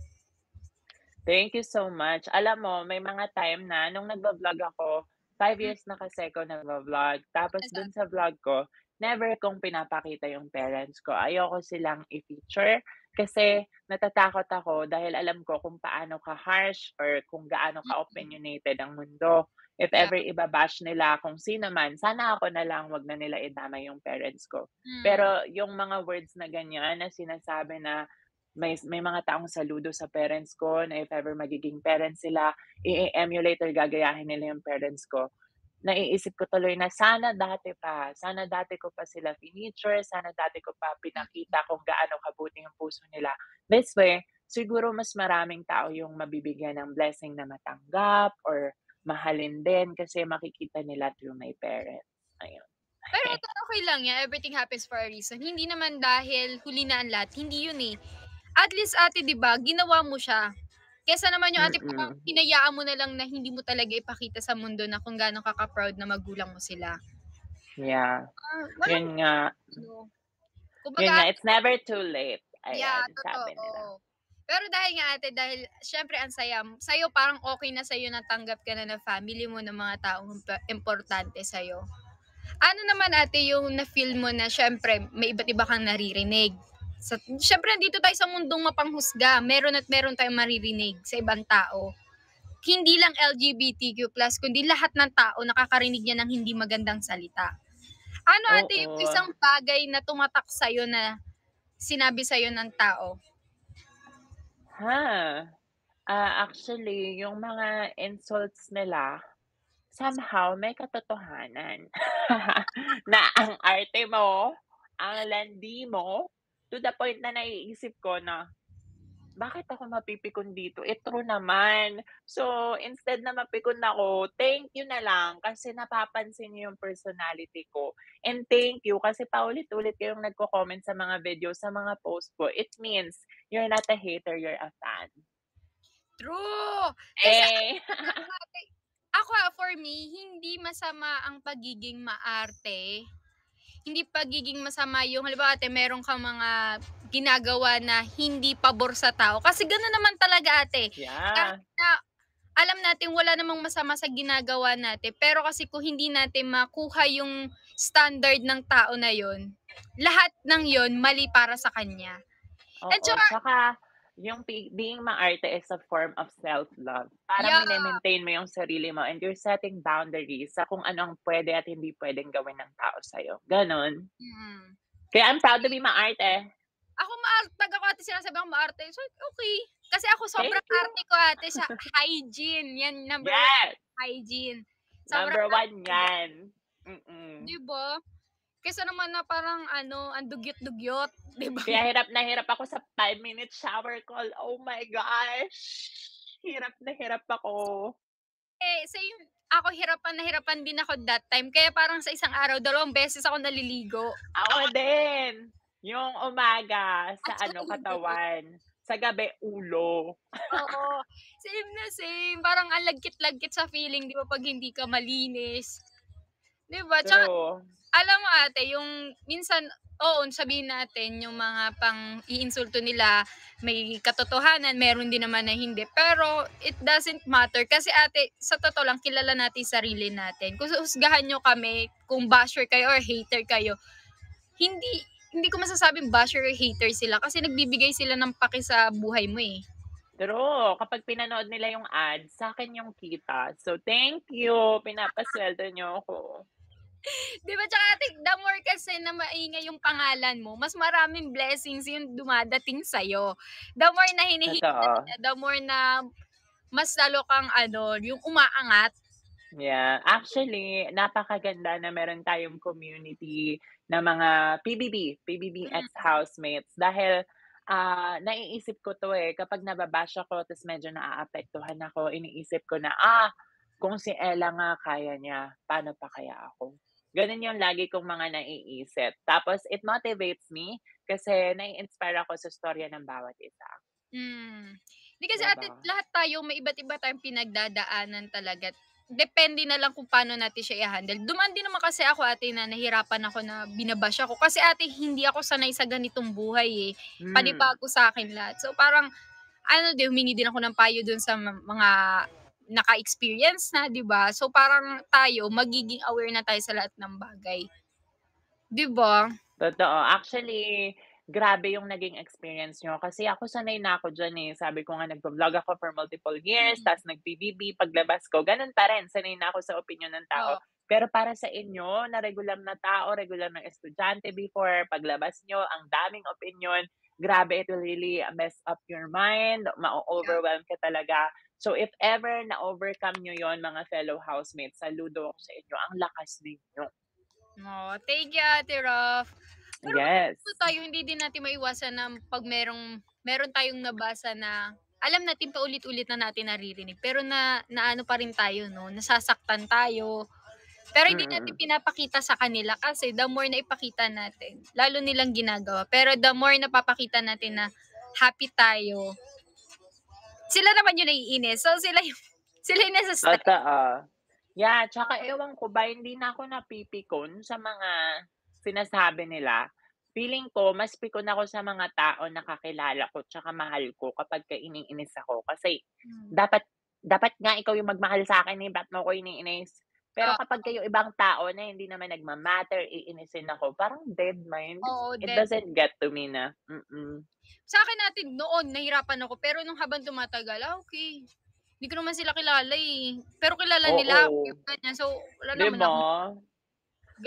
S3: Thank you so much. Alam mo may mga time na nung nagva-vlog ako, 5
S1: Hmm.
S3: years na kasi ako nagva-vlog. Tapos dun sa vlog ko, never kong pinapakita yung parents ko. Ayoko silang i-feature kasi natatakot ako dahil alam ko kung paano ka-harsh or kung gaano
S1: Mm.
S3: ka-opinionated ang mundo. If ever iba-bash nila kung sino man, sana ako na lang, 'wag na nila idamay yung parents ko.
S1: Hmm.
S3: Pero yung mga words na ganyan na sinasabi na may may mga taong saludo sa parents ko na if ever magiging parents sila, i-e-emulate or gagayahin nila yung parents ko. Naiisip ko tuloy na sana dati pa, sana dati ko pa sila feature, sana dati ko pa pinakita kung gaano kabuti yung puso nila. This way, siguro mas maraming tao yung mabibigyan ng blessing na matanggap or mahalin din kasi makikita nila through my parents. Ayun.
S1: Pero ate okey lang 'yan, everything happens for a reason. Hindi naman dahil huli na ang lahat, hindi 'yun, eh. At least ate 'di ba, ginawa mo siya. Kaysa naman yung ate parang hinayaan mo na lang na hindi mo talaga ipakita sa mundo na kung gaano ka ka-proud na magulang mo sila.
S3: Yeah.
S1: Ah, walang
S3: Yun nga.
S1: ano,
S3: Yun
S1: kumbaga
S3: nga, it's never too late.
S1: Yeah,
S3: Ayan, nila.
S1: totoo. Pero dahil nga ate, dahil syempre ang saya, sa'yo parang okay na sa'yo natanggap ka na ng family mo ng mga taong importante sa'yo. Ano naman ate yung na-feel mo na syempre may iba't iba kang naririnig? Sa, syempre nandito tayo sa mundong mapanghusga, meron at meron tayong maririnig sa ibang tao. Hindi lang LGBTQ+, kundi lahat ng tao nakakarinig niya ng hindi magandang salita. Ano ate yung
S3: Oo.
S1: isang bagay na tumatak sa'yo na sinabi sa'yo ng tao?
S3: Ha? Ah, actually, yung mga insults nila, somehow may katotohanan. na ang arte mo, ang landi mo, to the point na naiisip ko na, bakit ako mapipikon dito? Eh, true naman. So, instead na mapikon ako, thank you na lang kasi napapansin niyo yung personality ko. And thank you kasi paulit-ulit kayong nagko-comment sa mga videos, sa mga post ko. It means you're not a hater, you're a fan.
S1: True! Eh, ako for me, hindi masama ang pagiging maarte. Hindi pagiging masama yung, halimbawa ate, meron kang mga ginagawa na hindi pabor sa tao. Kasi gano'n naman talaga ate.
S3: yeah.
S1: Na, alam natin wala namang masama sa ginagawa natin. Pero kasi kung hindi natin makuha yung standard ng tao na yon lahat ng yon mali para sa kanya.
S3: Oo,
S1: At saka-
S3: tsaka yung being maarte is a form of self-love. Parang
S1: Yeah.
S3: mine-maintain mo yung sarili mo and you're setting boundaries sa kung ano ang pwede at hindi pwedeng gawin ng tao sa'yo. Ganon.
S1: Mm.
S3: Kaya I'm proud to be maarte.
S1: Ako maarte, pag ako ate sinasabi ko maarte, so okay. Kasi ako sobrang arte ko ate sa hygiene. Yan, number one,
S3: Yes!
S1: hygiene.
S3: Number
S1: Sobrang
S3: one yan. Mm-mm.
S1: Di ba? Kesa naman na parang ano, ang dugyot-dugyot. Di ba?
S3: Kaya hirap na hirap ako sa 5-minute shower call. Oh my gosh! Hirap na hirap ako.
S1: Eh, same. Ako hirapan na hirapan din ako that time. Kaya parang sa isang araw, dalawang beses ako naliligo.
S3: Ako din. Yung umaga sa
S1: At
S3: ano katawan. Sa gabi ulo.
S1: Oo. Same na same. Parang ang lagkit-lagkit sa feeling, di ba, pag hindi ka malinis. Di ba? Tsaka,
S3: True.
S1: Alam mo ate, yung minsan, oo, sabihin natin, yung mga pang iinsulto nila, may katotohanan, meron din naman na hindi. Pero, it doesn't matter. Kasi ate, sa totoo lang, kilala natin sarili natin. Kung husgahan nyo kami, kung basher kayo or hater kayo, hindi, hindi ko masasabing basher or hater sila kasi nagbibigay sila ng paki sa buhay mo eh.
S3: True. Kapag pinanood nila yung ad, sa akin yung kita. So, thank you. Pinapasweldo niyo ako.
S1: Di ba? Tsaka the more kasi na maingay yung pangalan mo, mas maraming blessings yung dumadating sa'yo. The more na na, the more na mas lalo kang ano, yung umaangat.
S3: Yeah. Actually, napakaganda na meron tayong community na mga PBB, PBB
S1: Mm.
S3: ex-housemates. Dahil ah naiisip ko to eh, kapag nababash ako, tapos medyo naaapektuhan ako, iniisip ko na, ah, kung si Ella nga kaya niya, paano pa kaya ako? Ganun yung lagi kong mga naiisip. Tapos, it motivates me kasi nai-inspire ako sa storya ng bawat isa.
S1: Mm. Hindi kasi
S3: Diba?
S1: ate, lahat tayo, may iba't iba tayong pinagdadaanan talaga. Depende na lang kung paano natin siya i-handle. Duman din naman kasi ako ate na nahirapan ako na binabash ako. Kasi ate, hindi ako sanay sa ganitong buhay eh.
S3: Mm.
S1: panibago sa akin lahat. So parang ano din humingi din ako ng payo dun sa mga naka-experience na, 'di ba? So parang tayo magiging aware na tayo sa lahat ng bagay. 'Di ba?
S3: Totoo. Actually, grabe yung naging experience nyo. Kasi ako sanay na ako dyan eh. Sabi ko nga, nagpa-vlog ako for multiple years,
S1: Mm.
S3: tapos nag-BBB, paglabas ko, ganun pa rin. Sanay na ako sa opinion ng tao.
S1: Oo.
S3: Pero para sa inyo, na regular na tao, regular na estudyante before, paglabas nyo, ang daming opinion, grabe, it will really mess up your mind, ma-overwhelm ka talaga. So if ever na-overcome nyo yon mga fellow housemates, saludo ako sa inyo. Ang lakas ninyo.
S1: Oh, thank you, Ate Raf. Pero
S3: Yes.
S1: So tayo hindi din natin maiwasan na pag merong meron tayong nabasa na alam natin paulit-ulit na natin naririnig pero na naano pa rin tayo no nasasaktan tayo pero hindi natin pinapakita sa kanila kasi the more na ipakita natin lalo nilang ginagawa pero the more na papakita natin na happy tayo sila naman yung naiinis so sila yung sila yung nasa stress
S3: Totoo. Yeah, tsaka ewan ko ba, hindi na ako napipikon sa mga sinasabi nila. feeling ko mas pikon ako sa mga tao na kakilala ko tsaka mahal ko kapagka iniinis ako. Kasi
S1: Hmm.
S3: dapat dapat nga ikaw yung magmahal sa'kin, eh, ba't mo ko iniinis? Pero
S1: Oo.
S3: kapagka yung ibang tao na hindi naman nagma-matter, iinisin ako, parang dead mind.
S1: Oo,
S3: It
S1: dead
S3: doesn't get to me na. Mm.
S1: Sa'kin natin noon nahirapan ako, pero nung habang tumatagal, ah, okey. Hindi ko naman sila kilala, eh, pero kilala nila ako,
S3: Oo.
S1: yung ganyan. So, wala
S3: 'Di
S1: naman
S3: ba?
S1: akong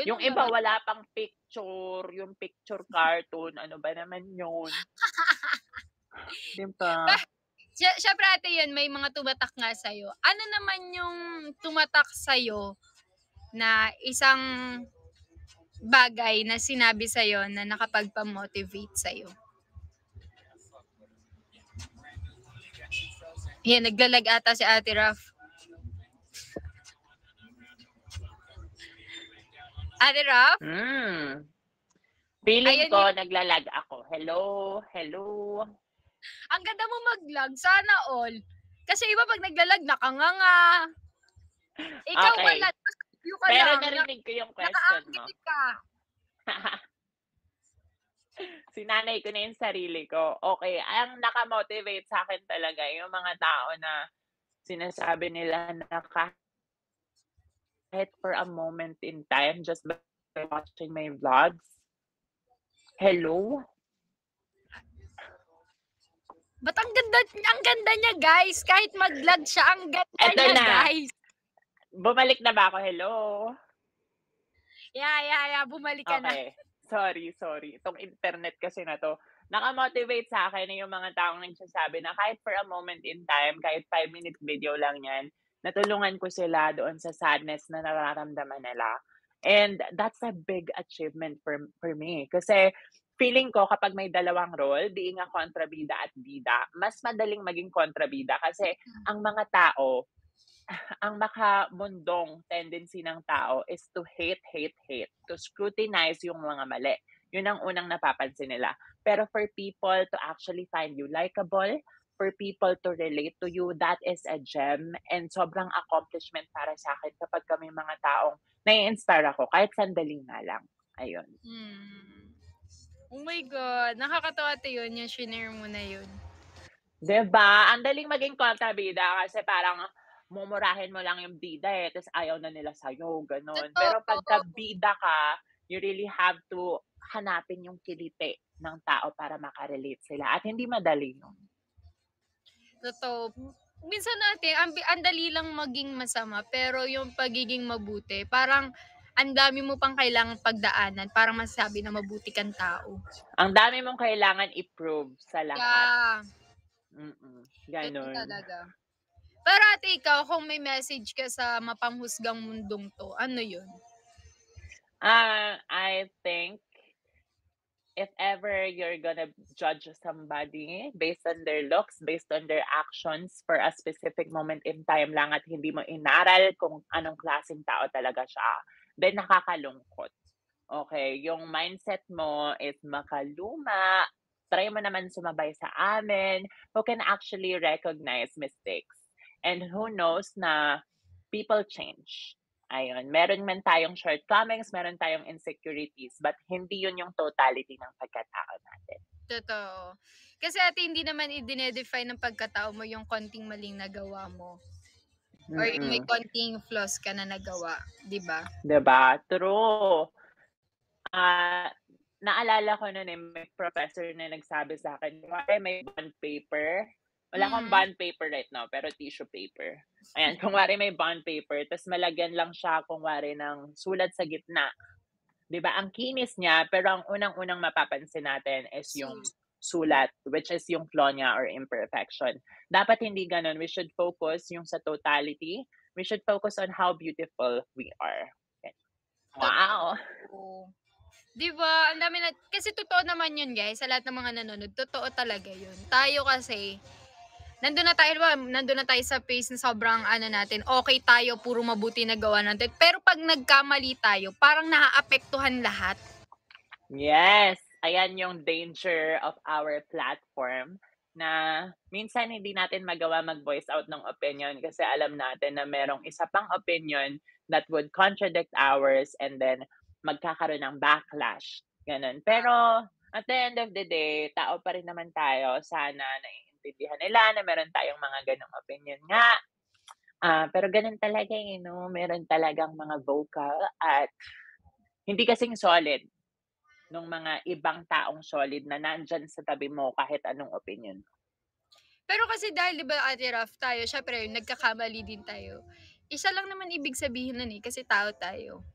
S3: Yung iba
S1: naman.
S3: wala pang picture, yung picture cartoon, ano ba naman yun? 'Di ba?
S1: Ba siye siyempre ate yun may mga tumatak nga sa'yo. Ano naman yung tumatak sa'yo na isang bagay na sinabi sa'yo na nakapagpa-motivate sa'yo? Yan, nagla-lag ata si Ate Raf. Ate Raf?
S3: Hmm. Feeling
S1: Ayan
S3: ko
S1: yung
S3: nagla-lag ako. Hello, hello.
S1: Ang ganda mo mag-lag, sana all. Kasi iba 'pag nagla-lag nakanganga. Ikaw
S3: Okey.
S1: wala, view ka
S3: Pero
S1: lang, na
S3: narinig ko yung question mo.
S1: ka.
S3: Sinanay ko na yung sarili ko. Okey, ang naka-motivate sa'kin talaga yung mga tao na sinasabi nila na kahit for a moment in time just by watching my vlogs. Hello?
S1: Ba't ang ganda ang ganda niya guys, kahit mag-lag siya ang ganda
S3: Eto
S1: niya
S3: na.
S1: guys.
S3: Bumalik na ba ako? Hello?
S1: Yeah, yeah, yeah, bumalik ka na.
S3: Okey. Sorry, sorry. Itong internet kasi na 'to, naka-motivate sa'kin yung mga taong nagsasabi na kahit for a moment in time, kahit 5 minute video lang 'yan, natulungan ko sila doon sa sadness na nararamdaman nila. And that's a big achievement for for me. Kasi feeling ko kapag may dalawang role, being a kontrabida at bida, mas madaling maging kontrabida kasi ang mga tao, ang makamundong tendency ng tao is to hate, hate, hate, to scrutinize yung mga mali. Yun ang unang napapansin nila. Pero for people to actually find you likable, for people to relate to you, that is a gem and sobrang accomplishment para sa'kin kapag may mga taong nai-inspire ako kahit sandali nga lang. Ayun.
S1: Hmm. Oh my God, nakakatuwa ate yun, yung shinare mo na yun.
S3: 'Di ba? Ang daling maging kontrabida kasi parang mumurahin mo lang yung bida, eh, ta's ayaw na nila sa'yo, gano'n. Pero pagka bida ka, you really have to hanapin yung kiliti ng tao para maka-relate sila at hindi madali yun.
S1: Totoo. Minsan ate, ang ang dali lang maging masama, pero yung pagiging mabuti parang ang dami mo pang kailangang pagdaanan para masasabi na mabuti kang tao.
S3: Ang dami mong kailangan i-prove sa lahat.
S1: Yeah.
S3: Mm,
S1: Ganun
S3: gano'n.
S1: talaga. Pero ate ikaw, kung may message ka sa mapanghusgang mundong 'to, ano yun?
S3: Ah, I think if ever you're gonna judge somebody based on their looks, based on their actions for a specific moment in time lang at hindi mo inaral kung anong klaseng tao talaga siya, then nakakalungkot. Okey, yung mindset mo is makaluma, try mo naman sumabay sa amin, who can actually recognize mistakes. And who knows na people change. Ayun, meron man tayong shortcomings, meron tayong insecurities, but hindi yun yung totality ng pagkatao natin.
S1: Totoo. Kasi ate hindi naman i-dine-define ng pagkatao mo yung konting maling nagawa mo or yung may konting flaws ka na nagawa, 'di ba?
S3: 'Di ba? True. Ah, naalala ko no'n, eh, may professor na nagsabi sa'kin, kunwari may bond paper, wala akong
S1: Mm.
S3: bond paper right now, pero tissue paper. Ayan, kunwari may bond paper ta's malagyan lang siya kunwari ng sulat sa gitna. 'Di ba, ang kinis niya, pero ang unang-unang mapapansin natin is yung sulat, which is yung flaw niya or imperfection. Dapat hindi gano'n, we should focus yung sa totality, we should focus on how beautiful we are. Wow!
S1: 'Di ba, ang dami na kasi totoo naman 'yun guys, sa lahat ng mga nanonood, totoo talaga 'yun. Tayo kasi, nandun na tayo ba, nandun na tayo sa phase na sobrang ano natin, okey tayo, puro mabuti na gawa natin. Pero 'pag nagkamali tayo, parang naaapektuhan lahat.
S3: Yes, ayan yung danger of our platform na minsan hindi natin magawa mag-voice out ng opinion kasi alam natin na merong isa pang opinion that would contradict ours and then magkakaroon ng backlash Gano'n. Pero at the end of the day, tao pa rin naman tayo. Sana naiintindihan nila na meron tayong mga gano'ng opinion nga. Ah, pero gano'n talaga, eh, 'no, meron talagang mga vocal at hindi kasing solid nung mga ibang taong solid na nandiyan sa tabi mo kahit anong opinion.
S1: Pero kasi dahil 'di ba Ate Raf, tayo siyempre nagkakamali din tayo. Isa lang naman ibig sabihin nun, eh, kasi tao tayo.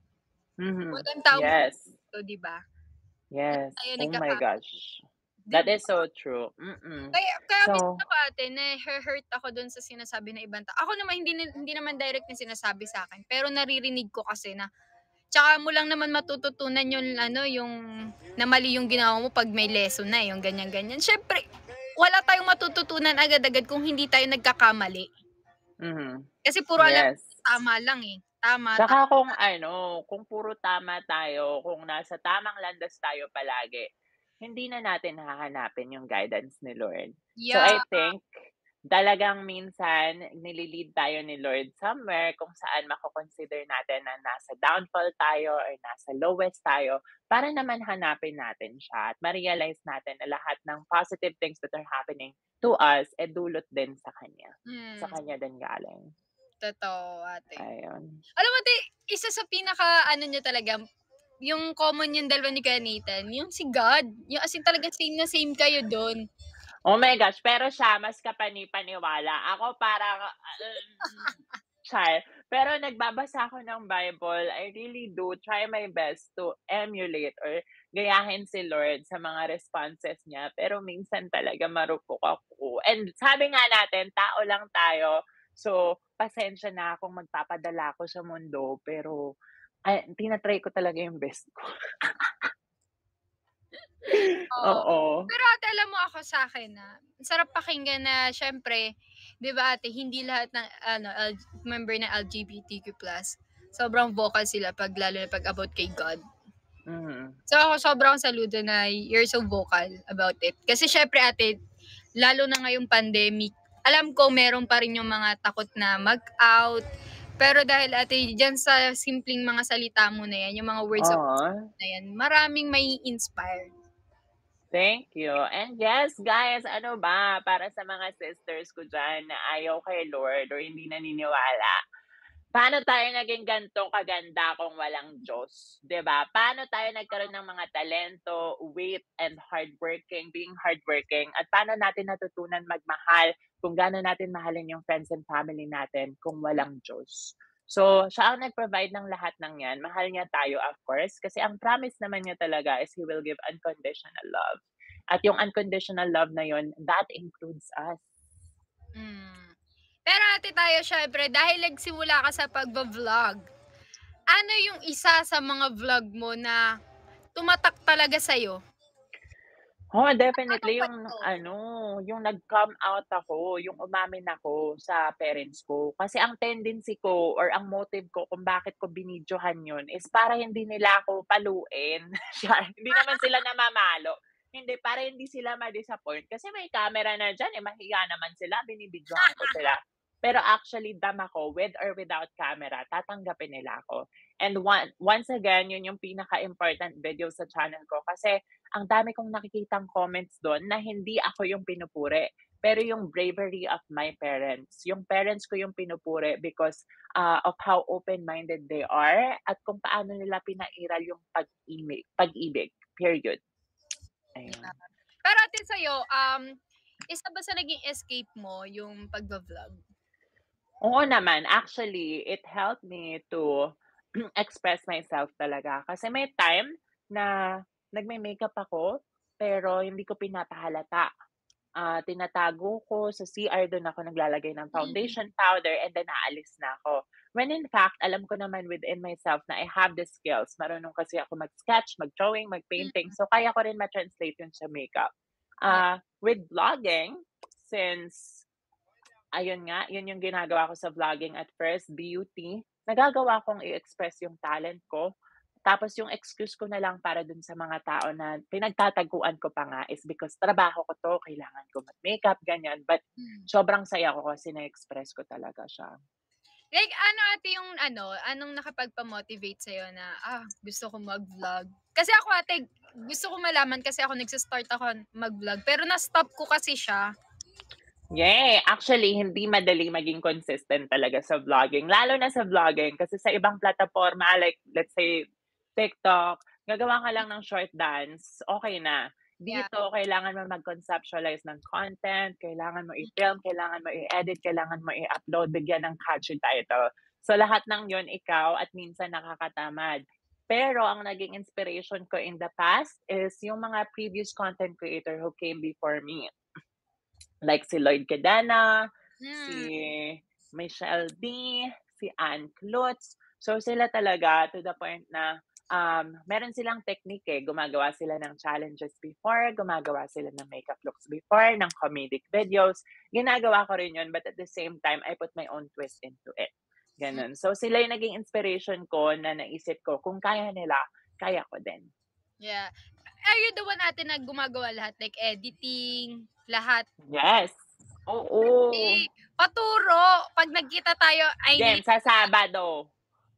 S3: Mhm.
S1: Walang taong
S3: Yes.
S1: perfecto, 'di ba?
S3: Yes.
S1: tayo
S3: Oh my gosh. That is so true. Mm.
S1: Kaya kaya
S3: So
S1: minsan ako ate nahu-hurt ako dun sa sinasabi ng ibang tao. Ako naman hindi na hindi naman direct na sinasabi sa'kin, pero naririnig ko kasi na tsaka mo lang naman matututunan yung ano, yung na mali yung ginawa mo 'pag may lesson na, yung ganyan-ganyan. Siyempre wala tayong matututunan agad-agad kung hindi tayo nagkakamali.
S3: Mhm.
S1: Kasi puro alam
S3: Yes.
S1: tama lang, eh. Tama,
S3: Tsaka
S1: tama.
S3: kung ano, kung puro tama tayo, kung nasa tamang landas tayo palagi, hindi na natin hahanapin yung guidance ni Lord. So, I
S1: Yeah.
S3: think talagang minsan nili-lead tayo ni Lord somewhere kung saan mako-consider natin na nasa downfall tayo or nasa lowest tayo para naman hanapin natin siya at ma-realize natin na lahat ng positive things that are happening to us, eh, dulot din sa Kanya. Sa
S1: Hmm.
S3: Kanya din galing.
S1: Totoo, ate.
S3: Ayun.
S1: Alam mo ate, isa sa pinaka-ano niya talaga, yung common yung dalawa ni Kuya Nathan, yung si God. Yung as in talagang same na same kayo dun.
S3: Oh my gosh, pero siya mas kapani-paniwala. Ako parang, um, char. Pero nagbabasa ako ng Bible, I really do try my best to emulate or gayahin si Lord sa mga responses niya. Pero minsan talaga marupok ako. And sabi nga natin, tao lang tayo. So, pasensya na kung magpapadala ako sa mundo. Pero, ay, tina-try ko talaga yung best ko.
S1: Oo. Pero ate, alam mo ako sa'kin, ah, ang sarap pakinggan na siyempre, 'di ba ate, hindi lahat ng ano, L member ng LGBTQ+, sobrang vocal sila 'pag lalo na 'pag about kay God.
S3: Mhm.
S1: So ako sobrang saludo na you're so vocal about it. Kasi siyempre ate, lalo na ngayong pandemic, alam ko meron pa rin yung mga takot na mag-out. Pero dahil ate, diyan sa simpleng mga salita mo na yan, yung mga words of
S3: Oo.
S1: na yan, maraming mai-inspire.
S3: Thank you. And yes, guys, ano ba, para sa mga sisters ko dyan na ayaw kay Lord or hindi naniniwala, paano tayo naging gantong kaganda kung walang Diyos? 'Di ba? Paano tayo nagkaroon ng mga talento, wit, and hardworking, being hardworking? At paano natin natutunan magmahal kung gaano natin mahalin yung friends and family natin kung walang Diyos? So, siya ang nag-provide ng lahat ng yan. Mahal niya tayo, of course, kasi ang promise naman niya talaga is He will give unconditional love. At yung unconditional love na yun, that includes us.
S1: Mm. Pero ate tayo syempre, dahil nagsimula ka sa pagba-vlog, ano yung isa sa mga vlog mo na tumatak talaga sa'yo?
S3: Oo, definitely
S1: Anong
S3: yung ano, yung nag-come out ako, yung umamin ako sa parents ko. Kasi ang tendency ko or ang motive ko kung bakit ko binidyohan yun is para hindi nila ako paluin. Hindi naman sila namamalo. Hindi, para hindi sila ma-disappoint. Kasi may camera na dyan, eh, mahiya naman sila, binibidyohan ko sila. Pero actually, dam ako, with or without camera, tatanggapin nila ako. And one, once again, yun yung pinaka-important video sa channel ko. Kasi ang dami kong nakikitang comments doon na hindi ako yung pinupuri. Pero yung bravery of my parents. Yung parents ko yung pinupuri because uh, of how open-minded they are at kung paano nila pinairal yung pag-ibig. Pag-ibig. Period. Ayun.
S1: Pero ate sa'yo, um, isa ba sa naging escape mo yung pagba-vlog?
S3: Oo naman. Actually, it helped me to express myself talaga. Kasi may time na nagme-makeup ako, pero hindi ko pinapahalata. Ah, tinatago ko sa CR, doon ako naglalagay ng
S1: Mm.
S3: foundation powder and then aalis na ako. When in fact, alam ko naman within myself na I have the skills. Marunong kasi ako mag-sketch, mag-drawing, mag-painting.
S1: Mm.
S3: So, kaya ko rin ma-translate yun sa makeup.
S1: Yeah.
S3: Ah, with vlogging, since ayun nga, yun yung ginagawa ko sa vlogging at first, beauty. Nagagawa kong i-express yung talent ko. Tapos yung excuse ko na lang para dun sa mga tao na pinagtataguan ko pa nga is because trabaho ko to, kailangan ko mag-makeup, ganyan. But
S1: Mm.
S3: sobrang saya ko kasi na-express ko talaga siya.
S1: Like, ano ate yung ano, anong nakapagpa-motivate sa'yo na, ah, gusto ko mag-vlog? Kasi ako ate, gusto ko malaman kasi ako nagsistart ako mag-vlog. Pero na-stop ko kasi siya.
S3: Yeah, actually, hindi madali maging consistent talaga sa vlogging. Lalo na sa vlogging. Kasi sa ibang plataforma, like, let's say, TikTok, gagawa ka lang ng short dance, okay na.
S1: Yeah.
S3: Dito, kailangan mo mag-conceptualize ng content, kailangan mo i-film, kailangan mo i-edit, kailangan mo i-upload, bigyan ng catchy title. So, lahat ng yon ikaw at minsan nakakatamad. Pero ang naging inspiration ko in the past is yung mga previous content creator who came before me. Like si Lloyd Cadena, si
S1: Hmm.
S3: Michelle D, si Ann Klutz. So sila talaga to the point na um, meron silang technique eh. Gumagawa sila ng challenges before, gumagawa sila ng makeup looks before, ng comedic videos. Ginagawa ko rin yun, but at the same time, I put my own twist into it. Ganun. So sila yung naging inspiration ko na naisip ko, kung kaya nila, kaya ko din.
S1: Yeah. Are you the one ate na gumagawa lahat? Like editing, lahat?
S3: Yes. Oo.
S1: Eh, paturo. Pag nagkita tayo, I
S3: Then,
S1: need...
S3: sa Sabado.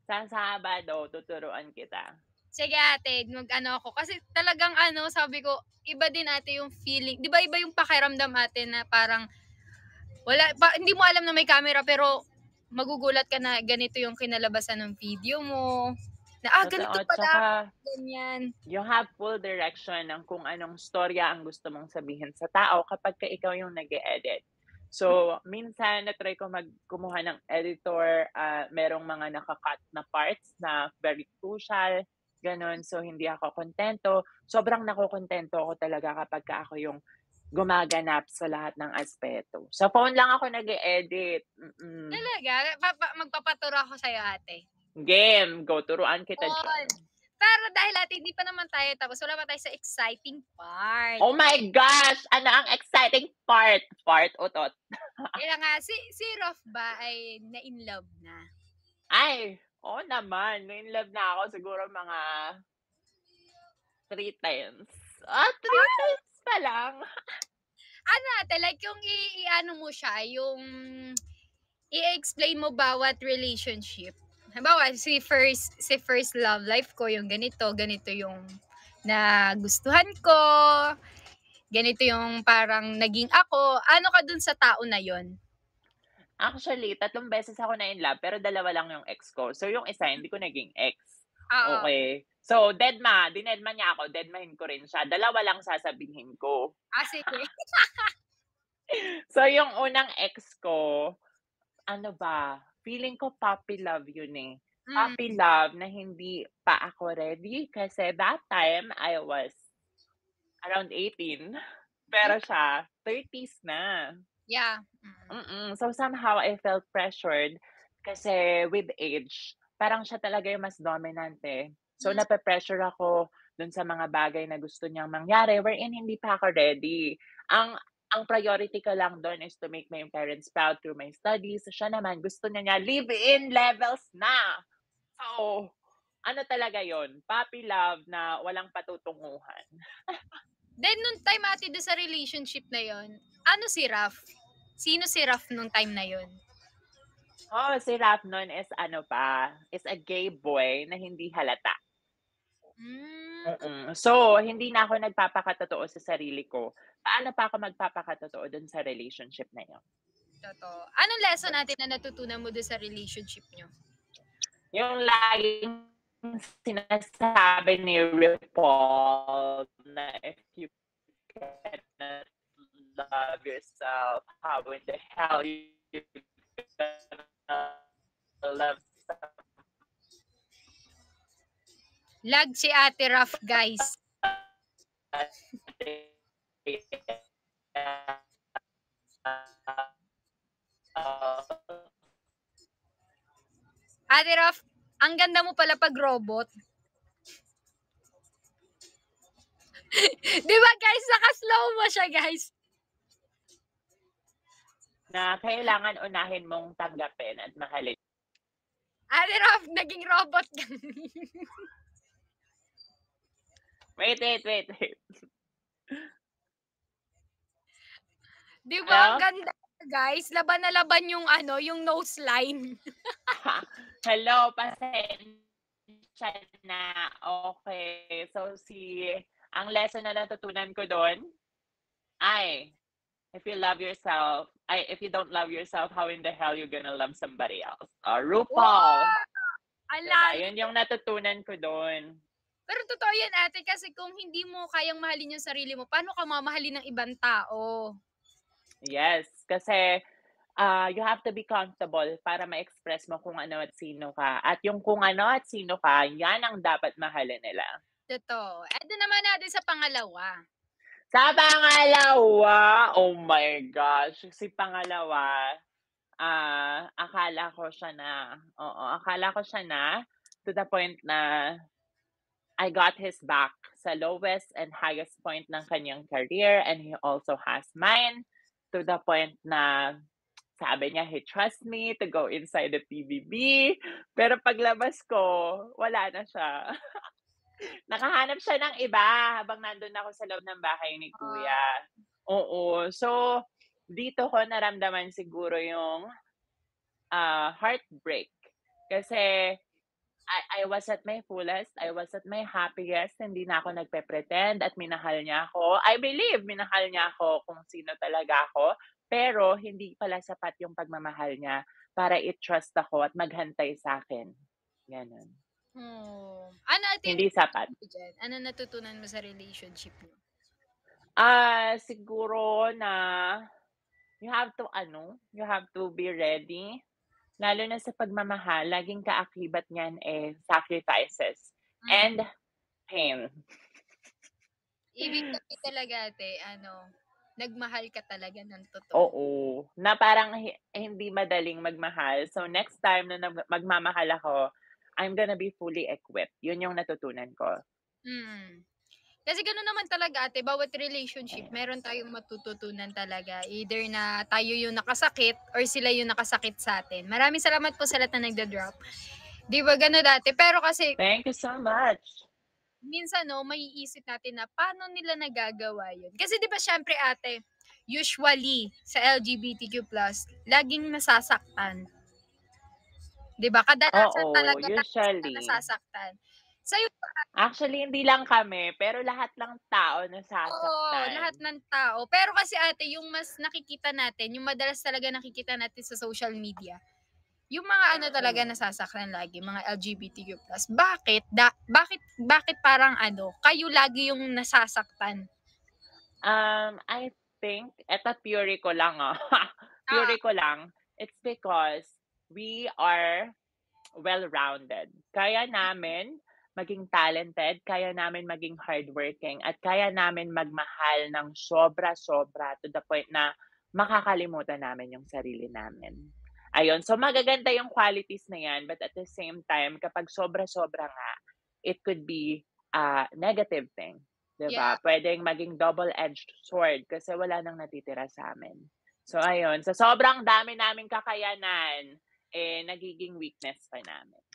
S3: Sa Sabado, tuturuan kita.
S1: Sige ate, mag ano ako. Kasi talagang ano, sabi ko, iba din ate yung feeling. Di ba iba yung pakiramdam ate na parang, wala, pa, hindi mo alam na may camera pero magugulat ka na ganito yung kinalabasan ng video mo. Na, ah, ganito pala,
S3: Tsaka,
S1: ganyan.
S3: you have full direction ng kung anong storya ang gusto mong sabihin sa tao kapag ka ikaw yung nag edit So, minsan na-try ko mag kumuha ng editor, ah, merong mga naka-cut na parts na very crucial, gano'n. So, hindi ako kontento. Sobrang nakokontento ako talaga kapag ka ako yung gumaganap sa lahat ng aspeto. Sa phone lang ako nag edit.
S1: Talaga, papa, magpapaturo ako sa'yo ate.
S3: Game, go, turuan kita
S1: On. Pero dahil ate, hindi pa naman tayo tapos, wala pa tayo sa exciting part.
S3: Oh my gosh! Ano ang exciting part? Part, utot.
S1: Kaya nga, si, si Rof ba ay na-in love na?
S3: Ay, oo naman. In love na ako siguro mga three times. Ah, three times pa lang.
S1: Ano ate, like yung i-ano mo siya, yung i-explain mo bawat relationship. Halimbawa, si first, si first love life ko, yung ganito, ganito yung nagustuhan ko, ganito yung parang naging ako. Ano ka dun sa tao na yon?
S3: Actually, tatlong beses ako na in love, pero dalawa lang yung ex ko. So, yung isa, hindi ko naging ex.
S1: Oo.
S3: Okay. So, deadma. Dinedma niya ako. Deadmahin ko rin siya. Dalawa lang sasabihin ko.
S1: Ah, sige.
S3: So, yung unang ex ko, ano ba, feeling ko puppy love yun eh.
S1: Mm,
S3: Puppy love na hindi pa ako ready kasi that time I was around 18. Pero siya, 30s na.
S1: yeah. Mm.
S3: Mm-mm. So somehow I felt pressured kasi with age, parang siya talaga yung mas dominante. So
S1: Mm.
S3: nape-pressure ako dun sa mga bagay na gusto niyang mangyari wherein hindi pa ako ready. Ang ang priority ko lang doon is to make my parents proud through my studies. So, siya naman, gusto niya niya live-in levels na. So, ano talaga yon Puppy love na walang patutunguhan.
S1: Then, nung time ate doon sa relationship na yon, ano si Raf? Sino si Raf nung time na yon?
S3: Oh, si Rap nun is ano pa, is a gay boy na hindi halata.
S1: Mm.
S3: Mm. So, hindi na ako nagpapakatotoo sa sarili ko. Paano pa ako magpapakatotoo dun sa relationship na yun?
S1: Totoo. Anong lesson natin na natutunan mo doon sa relationship nyo?
S3: Yung laging sinasabi ni RuPaul na if you cannot love yourself, how in the hell you gonna love
S1: Lag si Ate Raf, guys. Ate Raf, ang ganda mo pala pag robot. Di ba guys, naka-slow mo siya guys.
S3: na kailangan unahin mong tanggapin at mahalin.
S1: Ate Raf, naging robot ka.
S3: Wait, wait, wait, wait.
S1: Di ba? Ang ganda. guys, laban na laban yung ano, yung nose line.
S3: Hello, pasensya na. Okay. So, si, ang lesson na natutunan ko doon, ay, if you love yourself, ay, if you don't love yourself, how in the hell you gonna love somebody else? Uh, RuPaul.
S1: Ala,
S3: Diba? Yun yung natutunan ko doon.
S1: Pero totoo yan ate kasi kung hindi mo kayang mahalin yung sarili mo, paano ka mamahalin ng ibang tao?
S3: Yes, kasi ah you have to be comfortable para ma-express mo kung ano at sino ka. At yung kung ano at sino ka, yan ang dapat mahalin nila.
S1: Totoo. Eto naman natin sa pangalawa.
S3: Sa pangalawa, oh my gosh, si pangalawa, ah akala ko siya na, oo, akala ko siya na to the point na I got his back sa lowest and highest point ng kanyang career and he also has mine to the point na sabi niya, he trusts me to go inside the PBB. Pero paglabas ko, wala na siya. Nakahanap siya ng iba habang nandun ako sa loob ng bahay ni kuya. Oo. So, dito ko naramdaman siguro yung ah, heartbreak. Kasi I, I was at my fullest, I was at my happiest, hindi na ako nagpe-pretend at minahal niya ako. I believe minahal niya ako kung sino talaga ako, pero hindi pala sapat yung pagmamahal niya para i-trust ako at maghantay sa akin. Ganon.
S1: Oh. Ano ate
S3: Hindi sapat.
S1: Ano natutunan mo sa relationship niyo?
S3: Ah, siguro na you have to ano, you have to be ready. Lalo na sa pagmamahal, laging kaakibat niyan eh sacrifices
S1: Mm.
S3: and pain.
S1: Ibig sabihin talaga ate, ano, nagmahal ka talaga ng totoo.
S3: Oo, na parang hi- hindi madaling magmahal. So next time na magmamahal ako, I'm gonna be fully equipped. Yun yung natutunan ko.
S1: Mm. Kasi gano'n naman talaga ate, bawat relationship, meron tayong matututunan talaga. Either na tayo yung nakasakit or sila yung nakasakit sa atin. Maraming salamat po sa lahat na nagda-drop. Di ba gano'n dati? Pero kasi
S3: Thank you so much.
S1: minsan no, may iisip natin na paano nila nagagawa yun. Kasi di ba syempre ate, usually sa LGBTQ+, laging nasasaktan. Di ba? Kadalasan
S3: Oo,
S1: talaga
S3: usually.
S1: nasasaktan. Sa'yo
S3: Actually, hindi lang kami, pero lahat ng tao
S1: Oo,
S3: nasasaktan.
S1: lahat ng tao. Pero kasi ate, yung mas nakikita natin, yung madalas talaga nakikita natin sa social media, yung mga ano talaga
S3: Mm.
S1: nasasaktan lagi, mga LGBTQ+. Bakit? Da, bakit bakit parang ano, kayo lagi yung nasasaktan?
S3: Um, I think, eto theory ko lang ah. theory ko lang, it's because we are well-rounded. Kaya namin maging talented, kaya namin maging hardworking, at kaya namin magmahal ng sobra-sobra to the point na makakalimutan namin yung sarili namin. Ayun, so magaganda yung qualities na yan, but at the same time, kapag sobra-sobra nga, it could be a negative thing. Diba? Pwedeng maging double-edged sword kasi wala nang natitira sa amin. So, ayun. Sa sobrang dami naming kakayanan, eh, nagiging weakness pa namin.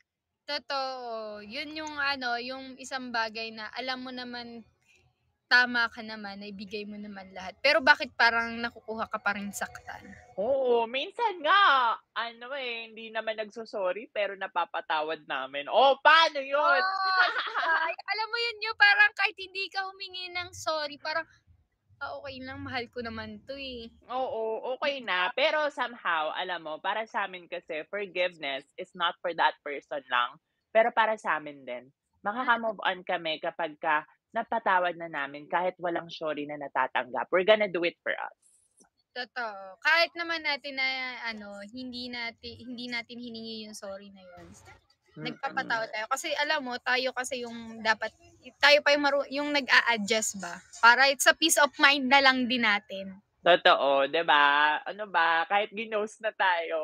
S1: Totoo. Yun yung ano, yung isang bagay na alam mo naman tama ka naman, naibigay mo naman lahat. Pero bakit parang nakukuha ka pa rin saktan?
S3: Oo, minsan nga, ano eh, hindi naman nagsusorry pero napapatawad namin. Oh, paano yun?
S1: Ay, alam mo yun yung parang kahit hindi ka humingi ng sorry, parang ah, okay lang, mahal ko naman to eh.
S3: Oo, okay na. Pero somehow, alam mo, para sa amin kasi, forgiveness is not for that person lang, pero para sa amin din. Makaka-move on kami kapag ka napatawad na namin kahit walang sorry na natatanggap. We're gonna do it for us.
S1: Totoo. Kahit naman natin na ano, hindi natin hindi natin hiningi yung sorry na yun. Nagpapatawad tayo kasi alam mo, tayo kasi yung dapat tayo pa yung maru- yung nag-a-adjust ba para it's a peace of mind na lang din natin.
S3: Totoo, ba? Ano ba, kahit ginos na tayo.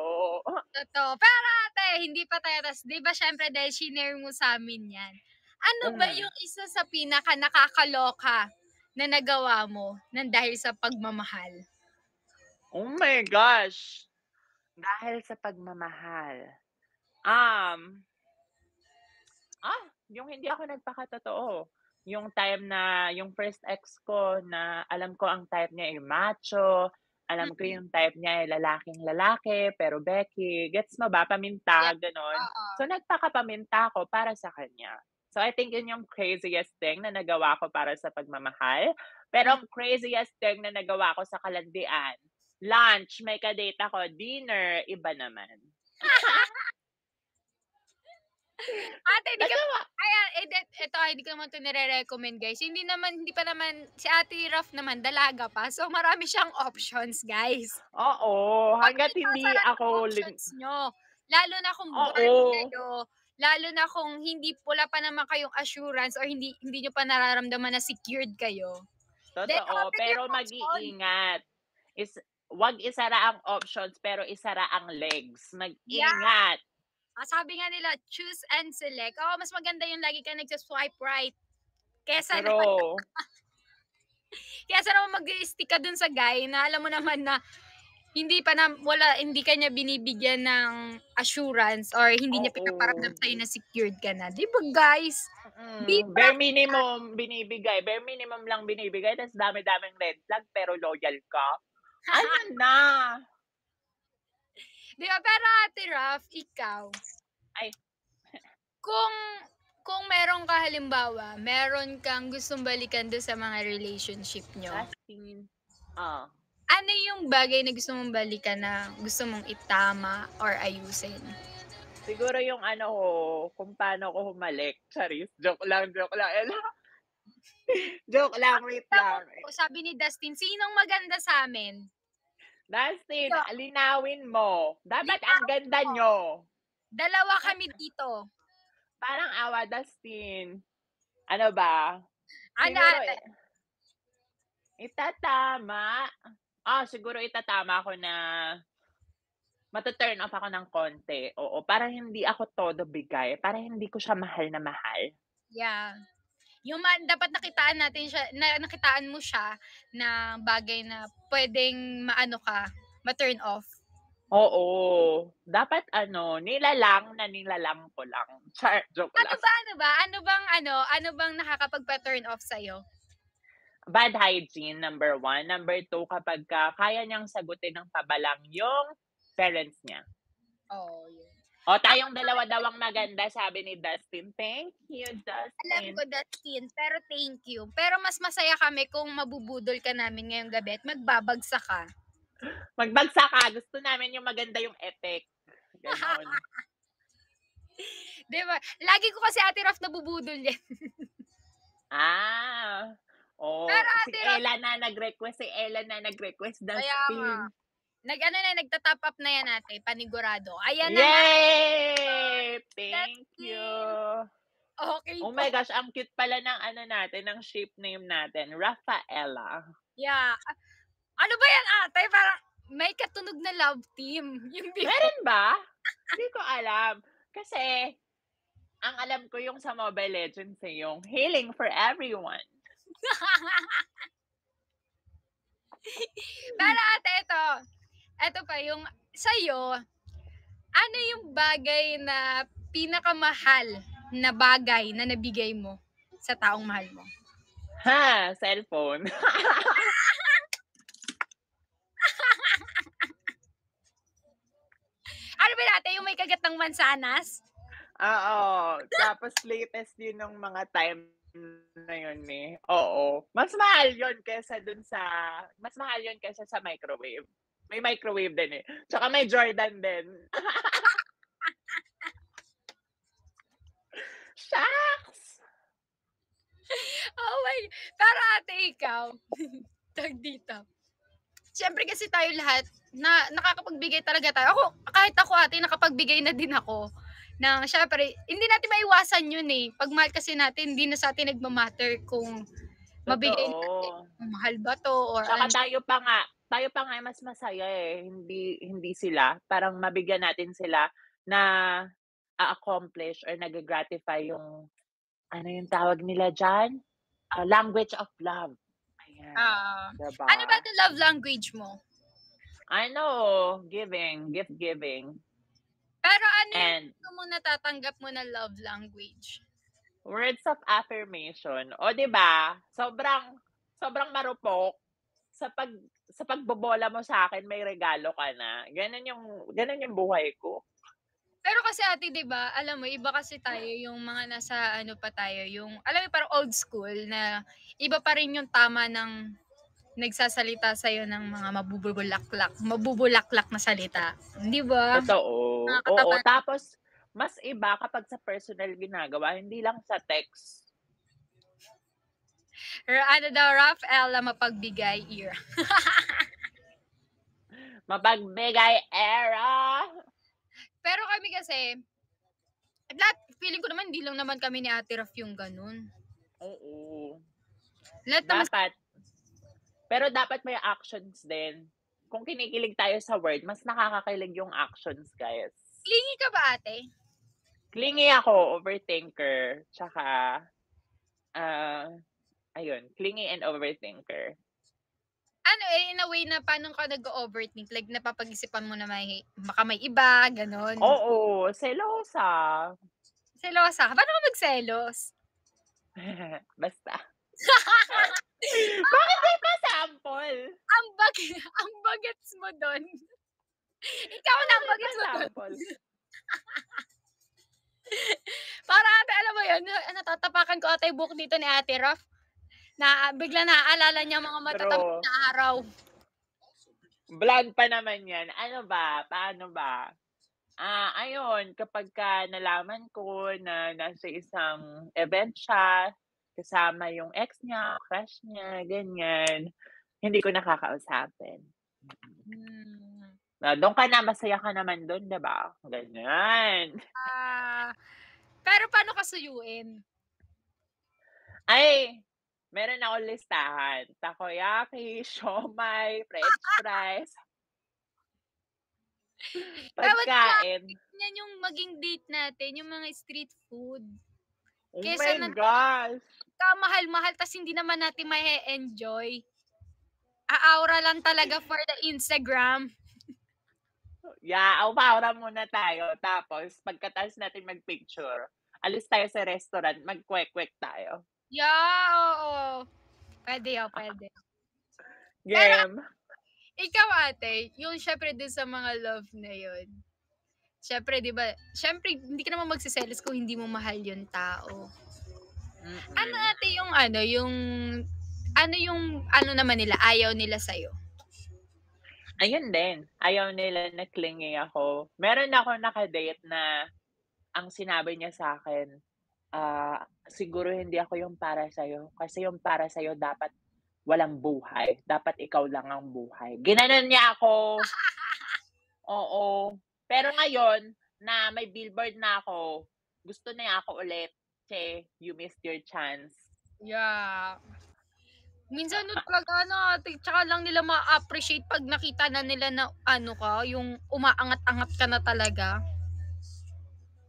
S1: Totoo. Pero ate, hindi pa tayo. Tas, di ba syempre dahil shinare mo sa amin yan. Ano ba
S3: Mm.
S1: yung isa sa pinaka nakakaloka na nagawa mo nang dahil sa pagmamahal?
S3: Oh my gosh. Dahil sa pagmamahal. Um, ah, yung hindi ako nagpakatotoo. Yung time na, yung first ex ko na alam ko ang type niya ay macho, Alam ko yung type niya ay lalaking lalaki, pero Becky, gets mo ba? Paminta, gano'n.
S1: Oo.
S3: So, nagpakapaminta ako para sa kanya. So, I think yun yung craziest thing na nagawa ko para sa pagmamahal. Pero ang craziest thing na nagawa ko sa kalandian, lunch, may kadate ako, dinner, iba naman.
S1: Ate, hindi ka eh, det- eto, ay, hindi ko naman ito nire-recommend, guys. Hindi naman, hindi pa naman, si Ate Raf naman, dalaga pa. So, marami siyang options, guys.
S3: Oo, hangga't
S1: Pag
S3: hindi
S1: sarap
S3: ako
S1: options nyo. Lalo na kung born kayo, lalo na kung hindi wala pa naman kayong assurance or hindi hindi nyo pa nararamdaman na secured kayo.
S3: Totoo, pero mag-iingat. Is, wag isara ang options, pero isara ang legs. Mag-ingat.
S1: Ah, sabi nga nila, choose and select. Oh, mas maganda yung lagi ka nagsa-swipe right. Kesa naman,
S3: True.
S1: kesa naman mag-stick ka dun sa guy na alam mo naman na hindi pa na, wala, hindi ka niya binibigyan ng assurance or hindi niya
S3: Oo.
S1: pinaparamdam sa'yo na secured ka na. Di ba, guys?
S3: Mm,
S1: Be
S3: bare minimum binibigay. Bare minimum lang binibigay. Tapos dami-daming red flag, pero loyal ka. Ano na?
S1: Di ba? Pero Ate Raf, ikaw.
S3: Ay.
S1: Kung, kung meron ka halimbawa, meron kang gustong balikan doon sa mga relationship nyo,
S3: Casting. Ah.
S1: ano yung bagay na gusto mong balikan na gusto mong itama or ayusin?
S3: Siguro yung ano ko, kung paano ko humalik. Charis, joke lang, joke lang. Ella. joke lang, wait lang.
S1: Sabi ni Dustin, sinong maganda sa amin?
S3: Dustin,
S1: So-
S3: linawin mo. Dapat ang ganda nyo.
S1: Dalawa kami dito.
S3: Parang awa, Dustin. Ano ba?
S1: Ano,
S3: Siguro,
S1: ate?
S3: eh, itatama. Ah, siguro itatama ko na matuturn off ako ng konti. Oo, para hindi ako todo bigay. Para hindi ko siya mahal na mahal.
S1: Yeah. Yung man, dapat nakitaan natin siya, na, nakitaan mo siya na bagay na pwedeng maano ka, ma-turn off.
S3: Oo. Dapat ano, nilalang na nilalang ko lang. Char, joke
S1: Ano
S3: lang.
S1: ba, ano ba? Ano bang, ano, ano bang nakakapagpa-turn off sa'yo?
S3: Bad hygiene, number one. Number two, kapag ka, kaya niyang sagutin ng pabalang yung parents niya.
S1: Oh, yun.
S3: O, tayong dalawa daw ang maganda, sabi ni Dustin. Thank you,
S1: Alam
S3: Dustin.
S1: ko, Dustin, pero thank you. Pero mas masaya kami kung mabubudol ka namin ngayong gabi at magbabagsak ka.
S3: Magbagsak ka. Gusto namin yung maganda yung effect. Ganon.
S1: Di ba? Lagi ko kasi ate Raf nabubudol yan.
S3: ah. Oh,
S1: Pero
S3: si
S1: Ate
S3: Ella na nag-request. Si Ella na nag-request.
S1: Kaya
S3: Dustin.
S1: nga. Nag, ano na, nagtatop up na yan ate, panigurado. Ayan na.
S3: Yay! Thank you.
S1: Okay
S3: Oh
S1: po.
S3: my gosh, ang cute pala ng ano natin, ng shape name natin. Rafaela.
S1: Yeah. Ah, Ano ba yan ate? Parang may katunog na love team. Yung before.
S3: Meron ba? Hindi ko alam. Kasi, ang alam ko yung sa Mobile Legends eh, yung healing for everyone.
S1: Pero ate, ito. Ito pa, yung sa'yo, ano yung bagay na pinakamahal na bagay na nabigay mo sa taong mahal mo?
S3: Ha, cellphone.
S1: Ano ba natin, yung may kagat ng mansanas?
S3: Oo. Tapos latest yun ng mga time na yun eh. Oo. Mas mahal yun kesa dun sa, mas mahal yun kesa sa microwave. May microwave din eh. Tsaka may Jordan din. Shucks!
S1: Oh my, pero ate, ikaw, tag dito. Siyempre kasi tayo lahat, na nakakapagbigay talaga tayo. Ako, kahit ako ate, nakapagbigay na din ako. Na syempre, hindi natin maiwasan yun eh. Pag mahal kasi natin, hindi na sa atin nagmamatter kung mabigay natin.
S3: Totoo.
S1: Mahal ba to or
S3: Tsaka
S1: ano.
S3: tayo pa nga, tayo pa nga mas masaya eh. Hindi, hindi sila. Parang mabigyan natin sila na a-accomplish or nag-gratify yung, ano yung tawag nila dyan? Ah, language of love. Ayan.
S1: Ah,
S3: diba?
S1: ano ba the love language mo?
S3: Ano, giving, gift giving.
S1: Pero ano yung
S3: And
S1: gusto mo natatanggap mo na love language?
S3: words of affirmation. O, di ba? Sobrang, sobrang marupok sa pag sa pagbobola mo sa akin, may regalo ka na. Ganun yung, ganun yung buhay ko.
S1: Pero kasi ate, 'di ba? Alam mo, iba kasi tayo yung mga nasa ano pa tayo, yung alam mo parang old school na iba pa rin yung tama ng nagsasalita sa ng mga mabubulaklak, mabubulaklak na salita. 'Di ba?
S3: Totoo. Oo, tapos mas iba kapag sa personal ginagawa, hindi lang sa text.
S1: Ano daw, Rafael na mapagbigay ear.
S3: Mapagbigay era.
S1: Pero kami kasi, lahat, feeling ko naman, hindi lang naman kami ni Ate Raf yung ganun.
S3: Oo.
S1: Lahat naman,
S3: Dapat. Pero dapat may actions din. Kung kinikilig tayo sa word, mas nakakakilig yung actions, guys.
S1: clingy ka ba ate?
S3: Clingy ako, overthinker. Tsaka, ah, ayun, clingy and overthinker.
S1: Ano eh, in a way na paano ka nag-overthink? Like, napapag-isipan mo na may, baka may iba, ganun.
S3: Oo, selosa.
S1: Selosa ka. Paano ka magselos?
S3: Basta. Bakit may pa-sample?
S1: ang bag, ang bagets mo doon. Ikaw na ang bagets mo doon. Para ate, alam mo yun, na- natatapakan ko ate yung book dito ni Ate Raf. Na bigla naaalala niya mga matatamis
S3: Bro.
S1: na araw.
S3: Vlog pa naman yan. Ano ba? Paano ba? Ah, ayun, kapag ka nalaman ko na nasa isang event siya, kasama yung ex niya, crush niya, ganyan, hindi ko nakakausapin.
S1: Hmm.
S3: Na, doon ka na, masaya ka naman doon, di ba? Ganyan.
S1: Ah, pero paano ka suyuin?
S3: Ay, meron ako listahan. Takoyaki, siomay, french fries. Pagkain.
S1: Yan yung maging date natin, yung mga street food.
S3: Oh
S1: Kesa
S3: my gosh.
S1: Kamahal-mahal, tas hindi naman natin may enjoy Aaura lang talaga for the Instagram.
S3: Yeah, aura muna tayo. Tapos, pagkatapos natin mag-picture, alis tayo sa restaurant, mag-kwek-kwek tayo.
S1: Yeah, oo. Pwede yun, pwede.
S3: Game.
S1: Ikaw ate, yung syempre din sa mga love na yun. Syempre, di ba? Syempre, hindi ka naman magsiselos kung hindi mo mahal yung tao.
S3: Mm-mm.
S1: Ano ate yung ano, yung ano yung ano naman nila, ayaw nila sa'yo?
S3: Ayun din. Ayaw nila na clingy ako. Meron ako nakadate na ang sinabi niya sa akin, ah, siguro hindi ako yung para sa'yo. Kasi yung para sa'yo dapat walang buhay. Dapat ikaw lang ang buhay. Ginanon niya ako. Oo. Pero ngayon, na may billboard na ako, gusto na niya ako ulit. Che, you missed your chance.
S1: Yeah. Minsan nun talaga ate, tsaka lang nila ma-appreciate pag nakita na nila na ano ka, yung umaangat-angat ka na talaga.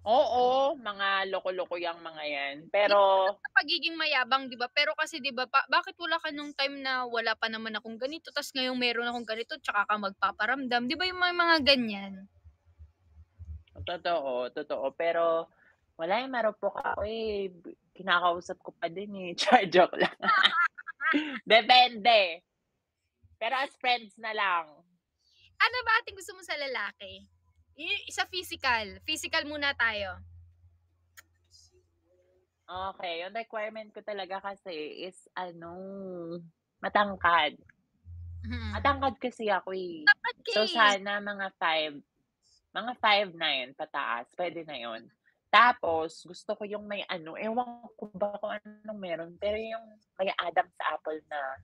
S3: Oo, mga loko-loko yung mga yan. Pero,
S1: Sa pagiging mayabang, di ba? Pero kasi, di ba, pa- bakit wala ka nung time na wala pa naman akong ganito, tas ngayong meron akong ganito, tsaka ka magpaparamdam. Di ba yung mga, mga ganyan?
S3: Totoo, totoo. Pero wala yung marupok ako eh. Kinakausap ko pa din eh. Char, joke lang. Depende. Pero as friends na lang.
S1: Ano ba ating gusto mo sa lalaki? Y- sa physical. Physical muna tayo.
S3: Okay, yung requirement ko talaga kasi is ano, matangkad.
S1: Hmm.
S3: Matangkad kasi ako eh. So
S1: Okay.
S3: sana mga 5, mga 5'9 pataas, pwede na yon. Tapos, gusto ko yung may ano, ewan ko ba kung anong meron, pero yung may Adam sa apple na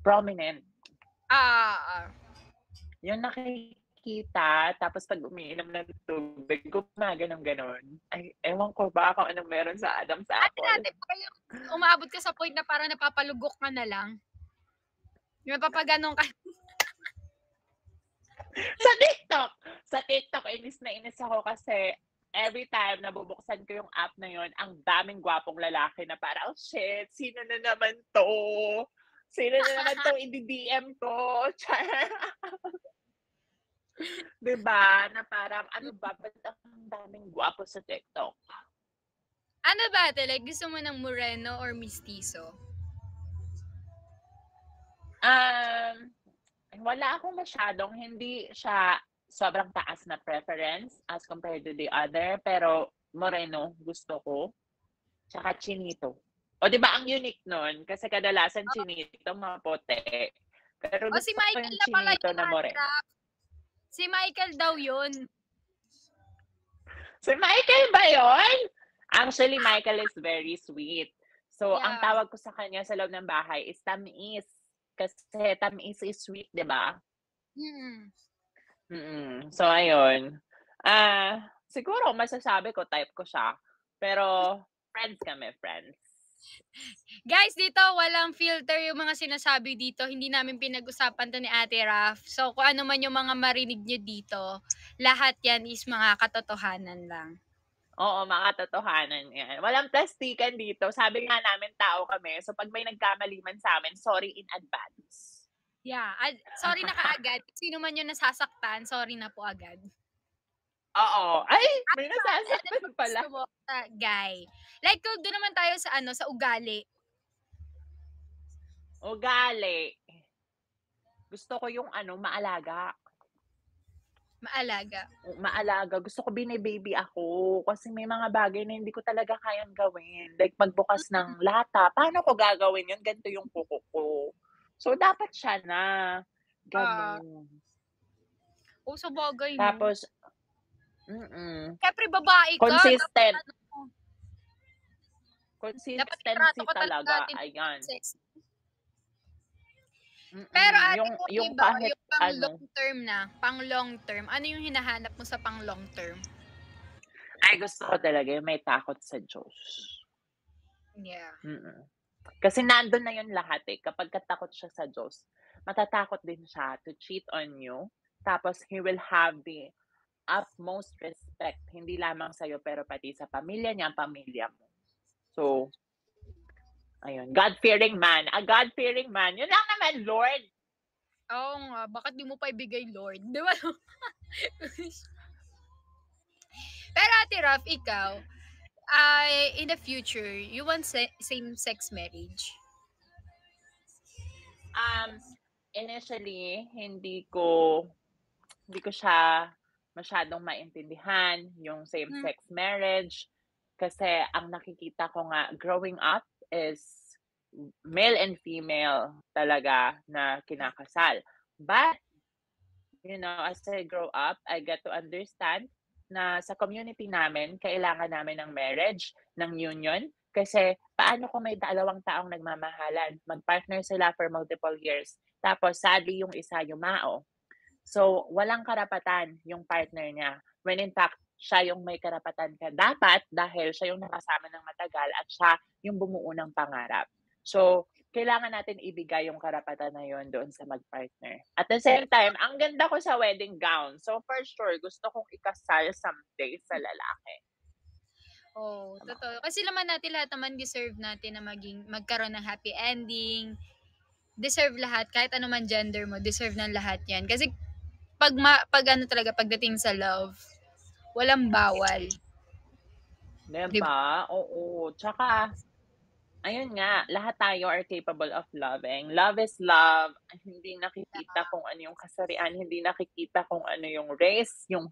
S3: prominent.
S1: Ah, ah.
S3: Yung nakikita, tapos pag umiinom ng tubig, gumaganon ganon. Ay, ewan ko ba kung anong meron sa Adam sa
S1: Ate
S3: apple.
S1: natin, baka yung umabot ka sa point na parang napapalugok ka na lang. Yung napapaganong ka.
S3: sa TikTok! Sa TikTok, inis na inis ako kasi every time na bubuksan ko yung app na yon ang daming gwapong lalaki na parang, oh shit, sino na naman to? Sino na naman to i-DM ko? Char. diba? Na parang, ano ba, ba't ang daming gwapo sa TikTok?
S1: Ano ba, ate? Like, gusto mo ng moreno or mistizo?
S3: Um, wala akong masyadong, hindi siya sobrang taas na preference as compared to the other, pero moreno gusto ko. Tsaka chinito. O, di ba ang unique nun? Kasi kadalasan chinito, maputi. Pero gusto
S1: si
S3: ko
S1: Michael
S3: yung
S1: na
S3: chinito na moreno.
S1: hanap. Si Michael daw yun.
S3: Si Michael ba yun? Actually, Michael is very sweet. So, ang
S1: Yeah.
S3: tawag ko sa kanya sa loob ng bahay is tamis. Kasi tamis is sweet, di ba?
S1: Mm.
S3: Mm. So, ayun. Ah, siguro masasabi ko type ko siya. Pero friends kami, friends.
S1: Guys, dito walang filter yung mga sinasabi dito. Hindi namin pinag-usapan to ni Ate Raf. So, kung ano man yung mga marinig nyo dito, lahat yan is mga katotohanan lang.
S3: Oo, mga totohanan yan. Walang plastikan dito. Sabi nga namin tao kami. So, pag may nagkamali man sa amin, sorry in advance.
S1: Yeah. ad- sorry na kaagad. Sino man yung nasasaktan, sorry na po agad.
S3: Oo. Ay, may nasasaktan pala.
S1: Gusto mo, ah, guy. Like, kung doon naman tayo sa ano, sa ugali.
S3: Ugali. Gusto ko yung ano, maalaga.
S1: Maalaga.
S3: Maalaga. Gusto ko binibaby ako. Kasi may mga bagay na hindi ko talaga kayang gawin. Like magbukas ng lata. Paano ko gagawin yun? Ganito yung kuko ko. So, dapat siya na. Ganun.
S1: O, sa bagay no?
S3: Tapos, mm
S1: Siyempre, babae ka.
S3: consistent.
S1: Dapat, ano,
S3: Consistency
S1: itrato ko talaga
S3: talaga. Ayan. Mm-mm.
S1: Pero ate,
S3: yung,
S1: kung
S3: yung
S1: iba,
S3: kahit
S1: yung pang
S3: ano.
S1: long term na, pang long term, ano yung hinahanap mo sa pang long term?
S3: Ay, gusto ko talaga yung may takot sa Diyos.
S1: Yeah.
S3: Mm. Kasi nandun na yun lahat eh. Kapag katakot siya sa Diyos, matatakot din siya to cheat on you. Tapos, He will have the utmost respect. Hindi lamang sa'yo, pero pati sa pamilya niya, pamilya mo. So, ayun. God-fearing man. A God-fearing man. Yun lang naman, Lord.
S1: Oo nga, bakit di mo pa ibigay Lord? Di ba? Pero Ate Raf, ikaw, ay in the future, you want se- same-sex marriage?
S3: Um, initially, hindi ko hindi ko siya masyadong maintindihan yung same-sex marriage. Kasi ang nakikita ko nga growing up is male and female talaga na kinakasal. But you know, as I grow up, I get to understand na sa community namin, kailangan namin ng marriage, ng union, kasi paano kung may dalawang taong nagmamahalan, mag-partner sila for multiple years, tapos sadly yung isa yumao. So, walang karapatan yung partner niya. When in fact, siya yung may karapatan ka dapat dahil siya yung nakasama ng matagal at siya yung bumuo ng pangarap. So, kailangan natin ibigay yung karapatan na yon doon sa mag-partner. At the same time, ang ganda ko sa wedding gown. So, for sure, gusto kong ikasal someday sa lalaki.
S1: Oh, totoo. Kasi naman natin lahat naman deserve natin na maging magkaroon ng happy ending. Deserve lahat kahit ano man gender mo, deserve ng lahat 'yan. Kasi pag ma, pag ano talaga pagdating sa love, walang bawal.
S3: Diba? Oo. Tsaka, ayun nga, lahat tayo are capable of loving. Love is love. Hindi nakikita kung ano yung kasarian, hindi nakikita kung ano yung race, yung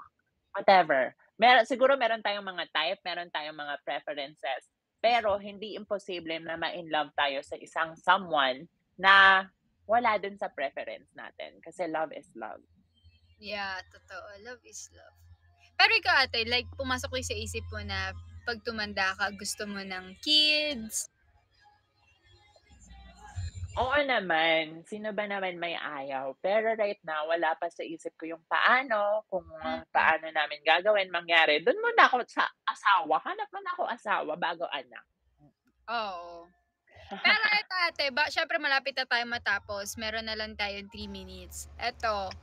S3: whatever. Meron, siguro meron tayong mga type, meron tayong mga preferences. Pero hindi imposible na ma-in love tayo sa isang someone na wala dun sa preference natin. Kasi love is love.
S1: Yeah, totoo. Love is love. Pero ikaw ate, like pumasok ko sa isip mo na pag tumanda ka, gusto mo ng kids.
S3: Oo naman. Sino ba naman may ayaw? Pero right now, wala pa sa isip ko yung paano, kung uh, paano namin gagawin, mangyari. Doon muna ako sa asawa. Hanap muna ako asawa bago anak.
S1: Oo. Pero ito ate, ba, syempre malapit na tayo matapos. Meron na lang tayong 3 minutes. Ito,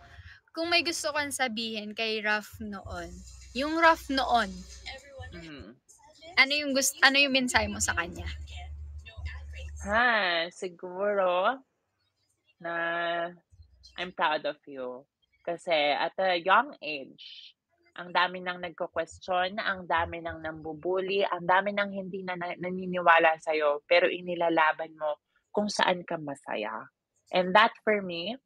S1: kung may gusto kang sabihin kay Raf noon, yung Raf noon,
S3: Mm.
S1: ano yung gusto, ano yung mensahe mo sa kanya?
S3: Ha, siguro na I'm proud of you. Kasi at a young age, ang dami nang nagko-question, ang dami nang nambubuli, ang dami nang hindi na naniniwala sa'yo, pero inilalaban mo kung saan ka masaya. And that for me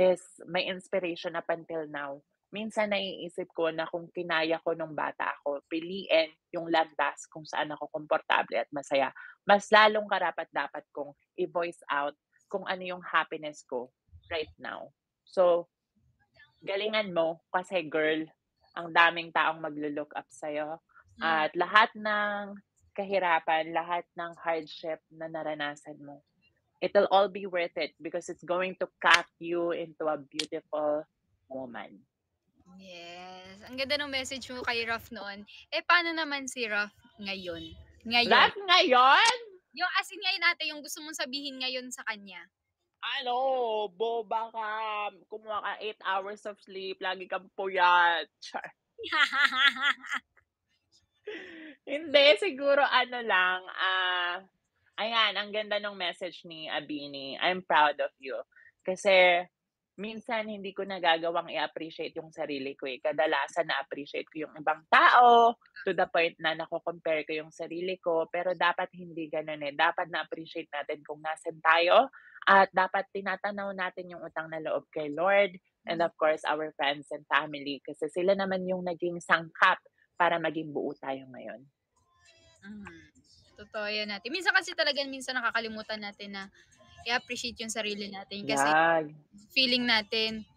S3: is my inspiration up until now. Minsan naiisip ko na kung kinaya ko nung bata ako, piliin yung landas kung saan ako komportable at masaya. Mas lalong karapat-dapat kong i-voice out kung ano yung happiness ko right now. So, galingan mo kasi girl, ang daming taong maglo-look up sa'yo. At lahat ng kahirapan, lahat ng hardship na naranasan mo, it'll all be worth it because it's going to cut you into a beautiful woman.
S1: Yes. Ang ganda ng message mo kay Raf noon. Eh, paano naman si Raf ngayon? Ngayon.
S3: Lahat ngayon,
S1: Yung as in ngayon ate, yung gusto mong sabihin ngayon sa kanya.
S3: ano, boba ka, kumuha ka 8 hours of sleep, lagi kang puyat. Char. Hindi, siguro ano lang, ah, ayan, ang ganda ng message ni Abini. I'm proud of you. Kasi, minsan hindi ko nagagawang i-appreciate yung sarili ko eh. Kadalasan na-appreciate ko yung ibang tao to the point na nako-compare ko yung sarili ko. Pero dapat hindi ganun eh. Dapat na-appreciate natin kung nasan tayo at dapat tinatanaw natin yung utang na loob kay Lord and of course our friends and family kasi sila naman yung naging sangkap para maging buo tayo ngayon.
S1: Mm. Totoo yan natin. Minsan kasi talaga, minsan nakakalimutan natin na i-appreciate yung sarili natin. Kasi
S3: Yan.
S1: feeling natin,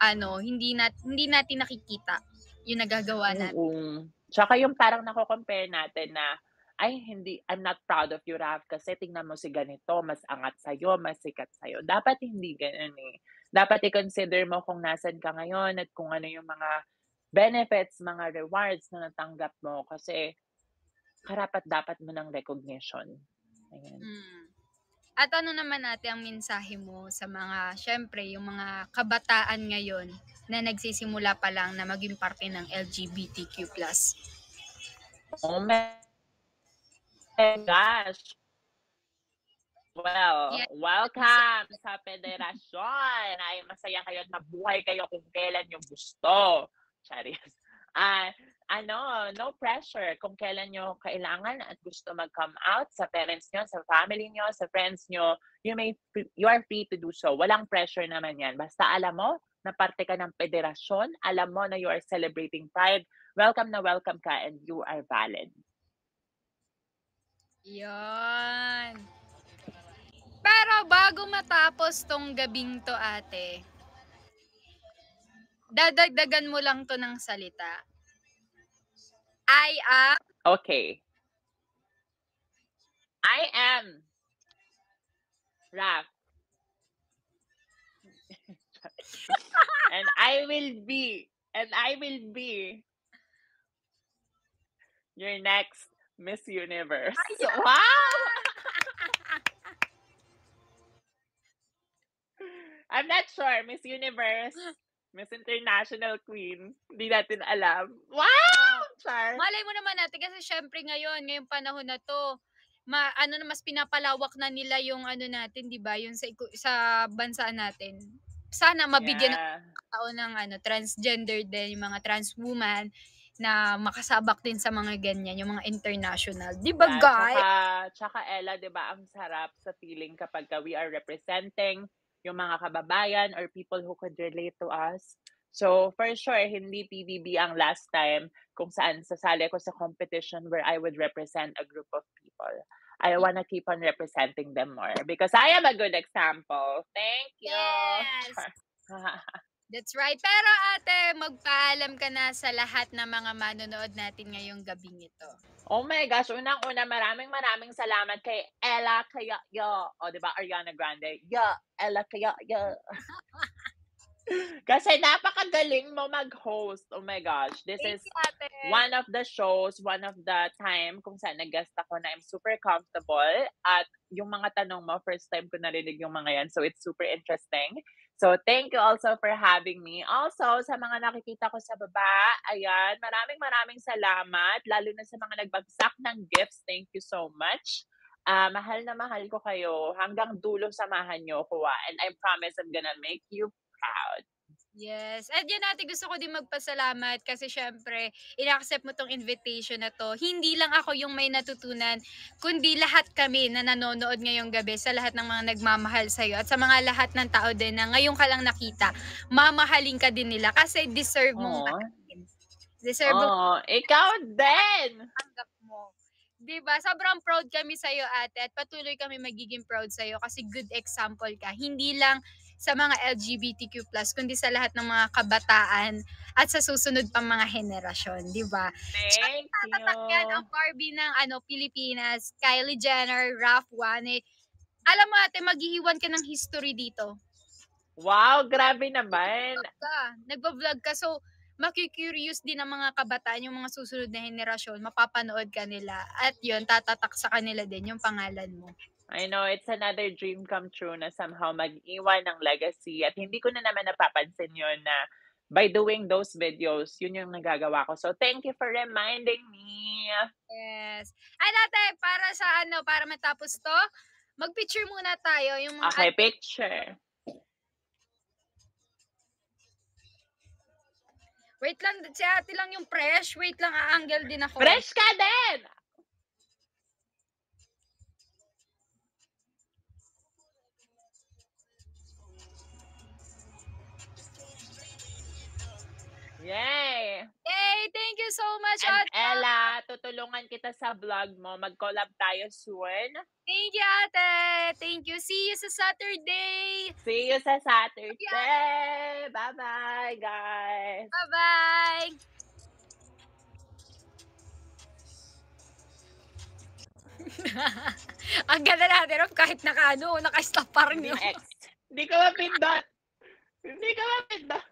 S1: ano, hindi, nat hindi natin nakikita yung nagagawa natin.
S3: Oo. Tsaka yung parang nako-compare natin na, ay, hindi, I'm not proud of you, Raf, kasi tingnan mo si ganito, mas angat sa'yo, mas sikat sa'yo. Dapat hindi ganun eh. Dapat i-consider mo kung nasan ka ngayon at kung ano yung mga benefits, mga rewards na natanggap mo kasi karapat dapat mo ng recognition. Ayan.
S1: Mm. At ano naman natin ang mensahe mo sa mga, syempre, yung mga kabataan ngayon na nagsisimula pa lang na maging parte ng LGBTQ+.
S3: Oh my gosh. Well,
S1: Yes.
S3: welcome sa federasyon. Ay, masaya kayo at mabuhay kayo kung kailan nyo gusto. Charis. Ah, ano, no pressure kung kailan nyo kailangan at gusto mag-come out sa parents nyo, sa family nyo, sa friends nyo. You may, you are free to do so. Walang pressure naman yan. Basta alam mo na parte ka ng federasyon, alam mo na you are celebrating pride, welcome na welcome ka and you are valid.
S1: Yan. Pero bago matapos tong gabing to ate, dadagdagan mo lang to ng salita. I am
S3: Okay. I am Raf. and I will be, and I will be your next Miss Universe. Wow! I'm not sure. Miss Universe, Miss International Queen. Hindi natin alam. Wow! Char.
S1: Malay mo naman natin kasi syempre ngayon, ngayong panahon na to, ma, ano na mas pinapalawak na nila yung ano natin, 'di ba? Yung sa sa bansa natin. Sana mabigyan ng
S3: Yeah.
S1: tao ng ano transgender din, yung mga trans woman na makasabak din sa mga ganyan, yung mga international. 'Di ba,
S3: Yeah,
S1: guys?
S3: Tsaka, tsaka Ella, di ba, ang sarap sa feeling kapag ka we are representing yung mga kababayan or people who could relate to us. So, for sure, hindi PBB ang last time kung saan sasali ko sa competition where I would represent a group of people. I wanna keep on representing them more because I am a good example. Thank you.
S1: Yes. That's right. Pero ate, magpaalam ka na sa lahat ng mga manonood natin ngayong gabing ito.
S3: Oh my gosh, unang-una, maraming maraming salamat kay Ella Kaya Yo. O, di ba, Ariana Grande. Yo, Ella Kaya Yo. Kasi napakagaling mo mag-host. Oh my gosh. This
S1: Thank
S3: is
S1: you,
S3: one of the shows, one of the time kung saan nag-guest ako na I'm super comfortable. At yung mga tanong mo, first time ko narinig yung mga yan. So, it's super interesting. So, thank you also for having me. Also, sa mga nakikita ko sa baba, ayan, maraming maraming salamat. Lalo na sa mga nagbagsak ng gifts. Thank you so much. Ah, mahal na mahal ko kayo. Hanggang dulo samahan niyo ko. ah. And I promise I'm gonna make you proud.
S1: Yes. At yun ate, gusto ko din magpasalamat kasi syempre, ina-accept mo tong invitation na to. Hindi lang ako yung may natutunan, kundi lahat kami na nanonood ngayong gabi sa lahat ng mga nagmamahal sa'yo at sa mga lahat ng tao din na ngayon ka lang nakita, mamahalin ka din nila kasi deserve mong
S3: Oo.
S1: mahalin. Deserve mo
S3: Oo, ikaw din.
S1: tanggap mo. 'Di ba? Sobrang proud kami sa iyo, ate, at patuloy kami magiging proud sa iyo kasi good example ka. Hindi lang sa mga LGBTQ+, kundi sa lahat ng mga kabataan at sa susunod pang mga henerasyon, 'di ba?
S3: Thank
S1: Tatak yan ang
S3: you.
S1: Barbie ng ano Pilipinas, Kylie Jenner, Ralph Wane. Alam mo ate, mag-iiwan ka ng history dito.
S3: Wow, grabe naman.
S1: Vlog ka, nagbo-vlog ka. So, makikurious din ang mga kabataan, yung mga susunod na henerasyon, mapapanood ka nila. At yun, tatatak sa kanila din yung pangalan mo.
S3: I know, it's another dream come true na somehow mag-iwan ng legacy. At hindi ko na naman napapansin yun na by doing those videos, yun yung nagagawa ko. So, thank you for reminding me.
S1: Yes. Ay, dati, para sa ano, para matapos to, mag-picture muna tayo. Yung mga
S3: Okay, picture.
S1: Wait lang, si ate lang yung fresh. Wait lang, a-angle din ako.
S3: Fresh ka din! Yay!
S1: Yay! Thank you so much,
S3: And
S1: ate.
S3: Ella, tutulungan kita sa vlog mo. Mag-collab tayo soon.
S1: Thank you, ate. Thank you. See you sa Saturday.
S3: See you sa Saturday! Bye-bye, guys!
S1: Bye-bye. Ang ganda natin, Rob, kahit naka, ano, naka-stop pa rin yung...
S3: X. Hindi ko mapindot. Hindi ko mapindot.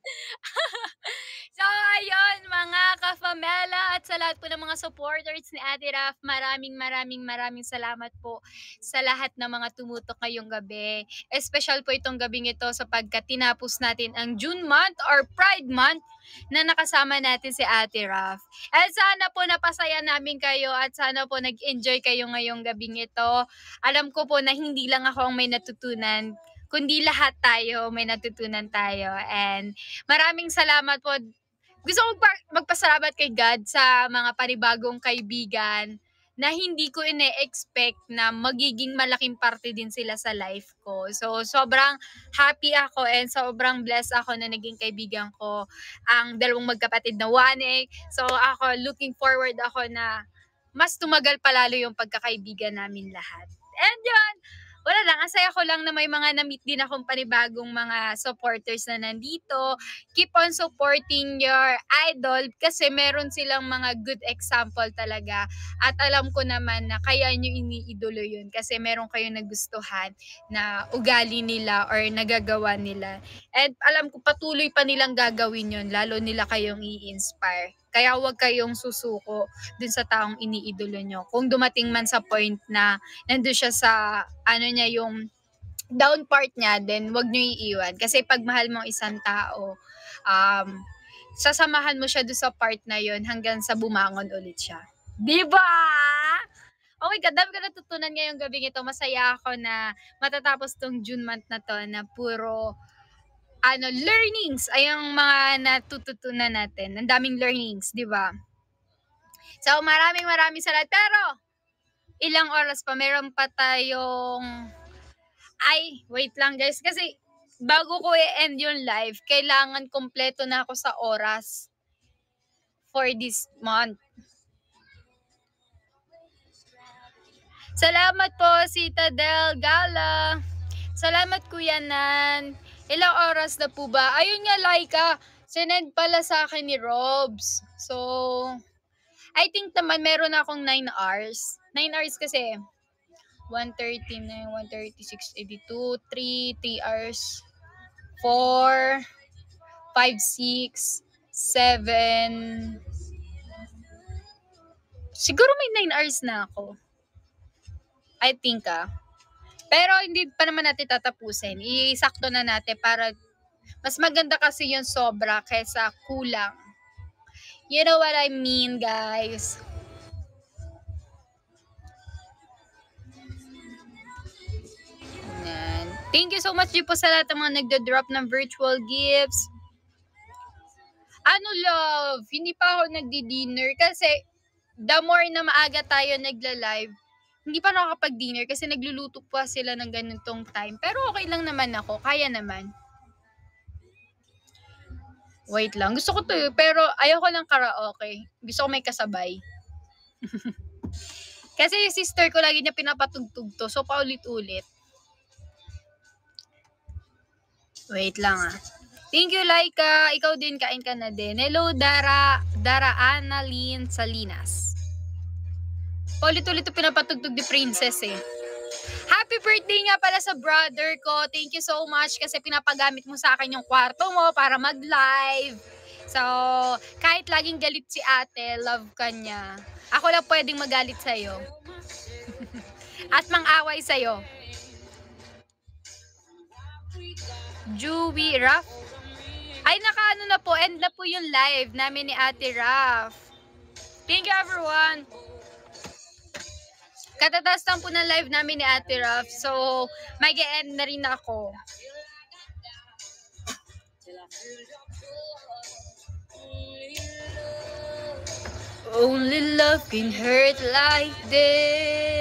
S1: So, ayun, mga ka-famela at sa lahat po ng mga supporters ni Ate Raf, maraming maraming maraming salamat po sa lahat ng mga tumutok ngayong gabi. Especial po itong gabing ito sapagkat tinapos natin ang June month or Pride month na nakasama natin si Ate Raf. At sana po napasaya namin kayo at sana po nag-enjoy kayo ngayong gabing ito. Alam ko po na hindi lang ako ang may natutunan, kundi lahat tayo may natutunan tayo. And maraming salamat po gusto ko magpa- magpasalamat kay God sa mga panibagong kaibigan na hindi ko ine-expect na magiging malaking parte din sila sa life ko. So, sobrang happy ako and sobrang blessed ako na naging kaibigan ko ang dalawang magkapatid na Wanek. So, ako, looking forward ako na mas tumagal palalo yung pagkakaibigan namin lahat. And yun, wala lang, ang saya ko lang na may mga na-meet din akong panibagong mga supporters na nandito. Keep on supporting your idol kasi meron silang mga good example talaga. At alam ko naman na kaya nyo iniidolo yun kasi meron kayong nagustuhan na ugali nila or nagagawa nila. And alam ko patuloy pa nilang gagawin yun, lalo nila kayong i-inspire. Kaya huwag kayong susuko dun sa taong iniidolo nyo. Kung dumating man sa point na nandun siya sa ano niya yung down part niya, then wag nyo iiwan. Kasi pag mahal mo ang isang tao, um, sasamahan mo siya doon sa part na yon hanggang sa bumangon ulit siya. Di ba? Oh my God, dami ko natutunan ngayong gabi ito. Masaya ako na matatapos tong June month na to na puro ano, learnings ay ang mga natututunan natin. Ang daming learnings, di ba? So, maraming maraming salamat. Pero, ilang oras pa, meron pa tayong ay, wait lang guys. Kasi, bago ko i-end yung live, kailangan kompleto na ako sa oras for this month. Salamat po, Citadel Gala. Salamat, Kuya Nan. Ilang oras na po ba? Ayun nga, Laika. Sinend pala sa akin ni Robs. So, I think naman meron akong 9 hours. 9 hours kasi 1.30 na 1.36, 82, 3, 3 hours, 4, 5, 6, 7, siguro may 9 hours na ako. I think ah. Pero hindi pa naman natin tatapusin. Isakto na natin para mas maganda kasi yung sobra kaysa kulang. You know what I mean, guys? Yan. Thank you so much din po sa lahat ng mga nagda-drop ng virtual gifts. Ano love, hindi pa ako nagdi-dinner kasi the more na maaga tayo nagla-live, hindi pa nakakapag-dinner kasi nagluluto pa sila ng ganitong time. Pero okay lang naman ako, kaya naman. Wait lang, gusto ko to eh, pero ayoko ng karaoke. Gusto ko may kasabay. kasi yung sister ko lagi niya pinapatugtog to, so paulit-ulit. Wait lang ah. Thank you, Laika. Ikaw din, kain ka na din. Hello, Dara, Dara Annalyn Salinas. Paulit-ulit to pinapatugtog ni Princess eh. Happy birthday nga pala sa brother ko. Thank you so much kasi pinapagamit mo sa akin yung kwarto mo para mag-live. So, kahit laging galit si ate, love ka niya. Ako lang pwedeng magalit sa'yo. At mang-away sa'yo. Jewy Raf. Ay, nakaano na po. End na po yung live namin ni Ate Raf. Thank you everyone. Katatas lang po ng live namin ni Ate Raf. So, may end na rin ako. Only love can hurt like this.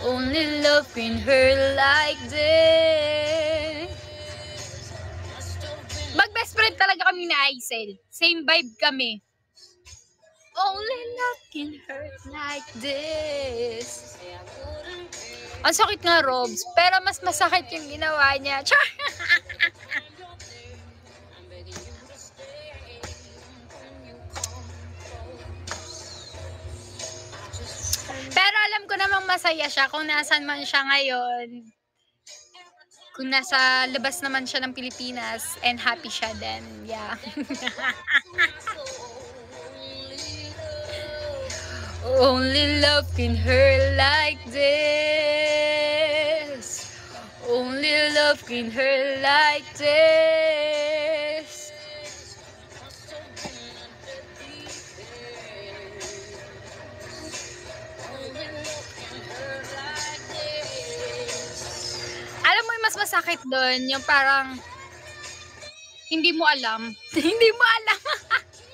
S1: Only love can hurt like this. Mag-best friend talaga kami ni Aisel. Same vibe kami. Only love can hurt like this. Ang sakit nga, Robs. Pero mas masakit yung ginawa niya. Char! Pero alam ko namang masaya siya kung nasan man siya ngayon. Kung nasa labas naman siya ng Pilipinas and happy siya then, yeah. Only love can hurt like this. Only love can hurt like this. Alam mo yung mas masakit doon, yung parang hindi mo alam. hindi mo alam.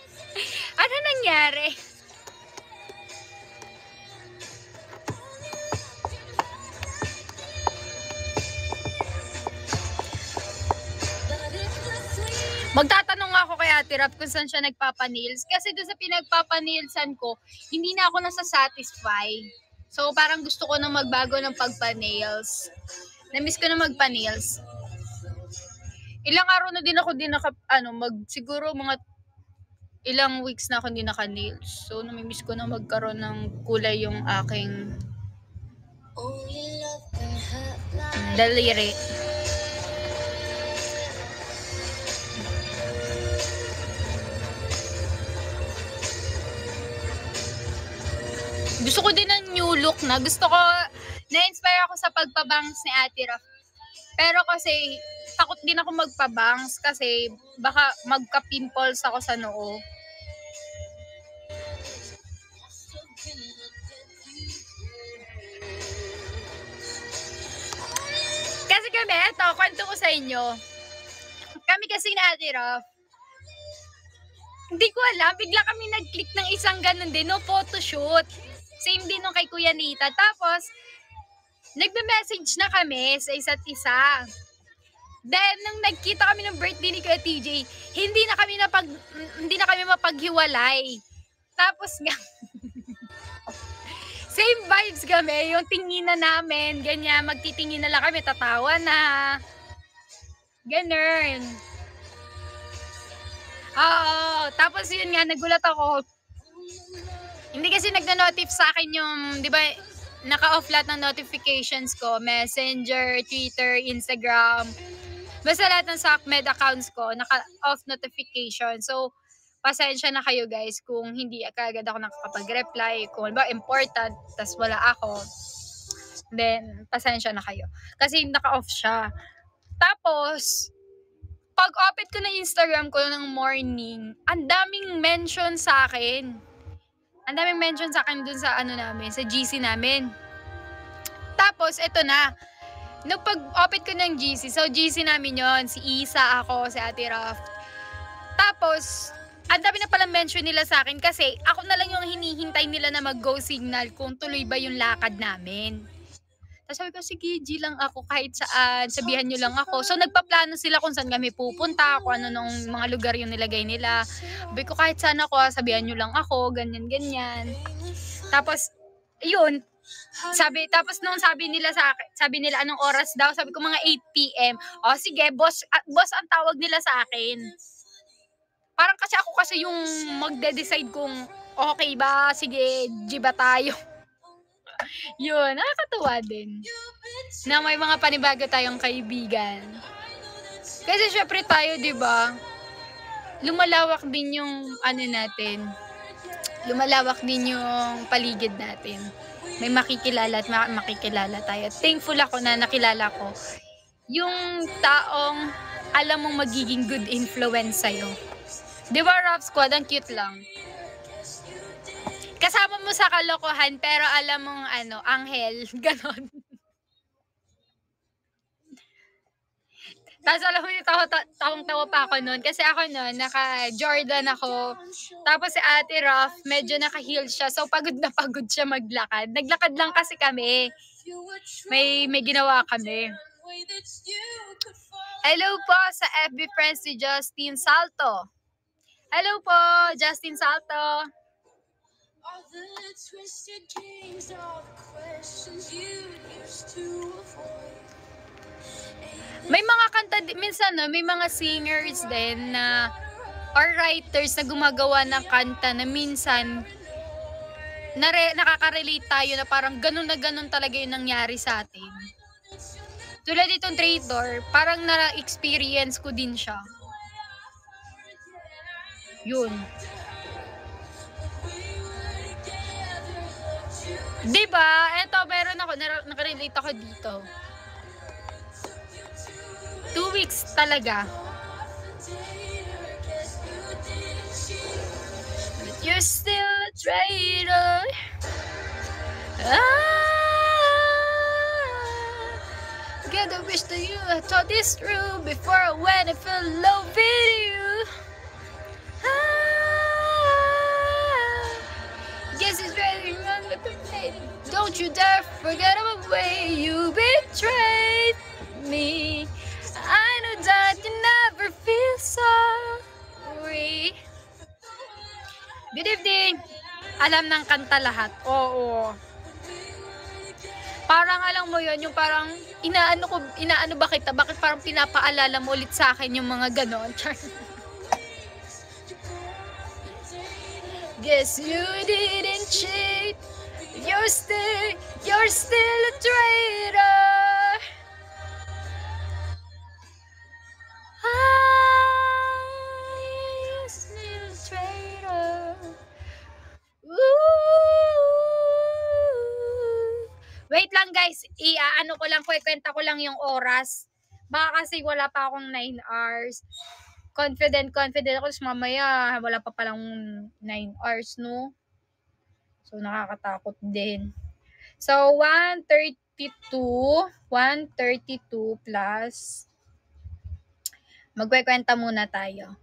S1: ano nangyari? Magtatanong ako kay Ate Rap kung saan siya nagpapanils. Kasi doon sa pinagpapanilsan ko, hindi na ako nasa-satisfy. So, parang gusto ko na magbago ng pagpa-nails. Namiss ko na magpa-nails. Ilang araw na din ako din naka, ano, mag, siguro mga ilang weeks na ako hindi naka-nails. So, namimiss ko na magkaroon ng kulay yung aking daliri. Gusto ko din ng new look na. Gusto ko, na-inspire ako sa pagpabangs ni Ate Raf. Pero kasi, takot din ako magpabangs kasi baka magka-pimples ako sa noo. Kasi kami, eto, kwento ko sa inyo. Kami kasi ni Ate Raf, hindi ko alam, bigla kami nag-click ng isang ganun din, no, photoshoot. Same din nung kay Kuya Nita. Tapos, nagme-message na kami sa isa't isa. Then, nung nagkita kami ng birthday ni Kuya TJ, hindi na kami napag, hindi na kami mapaghiwalay. Tapos nga, same vibes kami, yung tingin na namin, ganyan, magtitingin na lang kami, tatawa na. Ganun. Oo, tapos yun nga, nagulat ako, hindi kasi nagna-notif sa akin yung, di ba, naka-off lahat ng notifications ko. Messenger, Twitter, Instagram. Basta lahat ng SOCMED accounts ko, naka-off notification. So, pasensya na kayo guys kung hindi kagad ako nakakapag-reply. Kung ba important, tas wala ako, then pasensya na kayo. Kasi naka-off siya. Tapos, pag open ko na Instagram ko ng morning, ang daming mention sa akin. Ang daming mention sa akin dun sa ano namin, sa GC namin. Tapos, eto na. nung pag-open ko ng GC, so GC namin yon si Isa, ako, si Ate Raf. Tapos, ang dami na palang mention nila sa akin kasi ako na lang yung hinihintay nila na mag-go signal kung tuloy ba yung lakad namin. Tapos sabi ko, sige, G lang ako kahit saan, sabihan nyo lang ako. So, nagpaplano sila kung saan kami pupunta, kung ano nung mga lugar yung nilagay nila. Sabi ko, kahit saan ako, sabihan nyo lang ako, ganyan, ganyan. Tapos, yun, sabi, tapos nung sabi nila sa akin, sabi nila anong oras daw, sabi ko mga 8 p.m. O sige, boss, ah, boss ang tawag nila sa akin. Parang kasi ako kasi yung magde-decide kung okay ba, sige, G ba tayo. Yun, nakakatuwa din. Na may mga panibago tayong kaibigan. Kasi syempre tayo, di ba? Lumalawak din yung ano natin. Lumalawak din yung paligid natin. May makikilala at ma- makikilala tayo. Thankful ako na nakilala ko yung taong alam mong magiging good influence sa'yo. Di ba, Rob Squad? Ang cute lang kasama mo sa kalokohan pero alam mong ano, anghel, ganon. Tapos alam mo yung tawa, tawang tawa pa ako noon. Kasi ako noon, naka-Jordan ako. Tapos si Ate Ruff, medyo naka-heel siya. So pagod na pagod siya maglakad. Naglakad lang kasi kami. May, may ginawa kami. Hello po sa FB friends si Justin Salto. Hello po, Justin Salto. All the twisted dreams, all the questions you used to avoid. May mga kanta, minsan no, may mga singers din na or writers na gumagawa ng kanta na minsan nare, nakaka-relate tayo na parang ganun na ganun talaga yung nangyari sa atin. Tulad itong Traitor, parang na-experience ko din siya. Yun. 'Di ba? Ito meron ako nakarelate ako dito. Two weeks talaga. But you're still a traitor. Ah, Gotta wish that you had thought this through before I went and fell in love with you. Ah, it's very Don't you dare forget the way you betrayed me. I know that you never feel sorry. Good evening. Alam ng kanta lahat. Oo. Parang alam mo yon yung parang inaano ko, inaano ba kita? Bakit parang pinapaalala mo ulit sa akin yung mga ganon? Guess you didn't cheat. You're still, you're still a traitor. I'm still a traitor. Ooh. Wait lang guys, i-ano ko lang, kwenta ko lang yung oras. Baka kasi wala pa akong 9 hours. Confident, confident ako. Mamaya, wala pa palang 9 hours, no? So, nakakatakot din. So, 132, 132 plus, magkwekwenta muna tayo.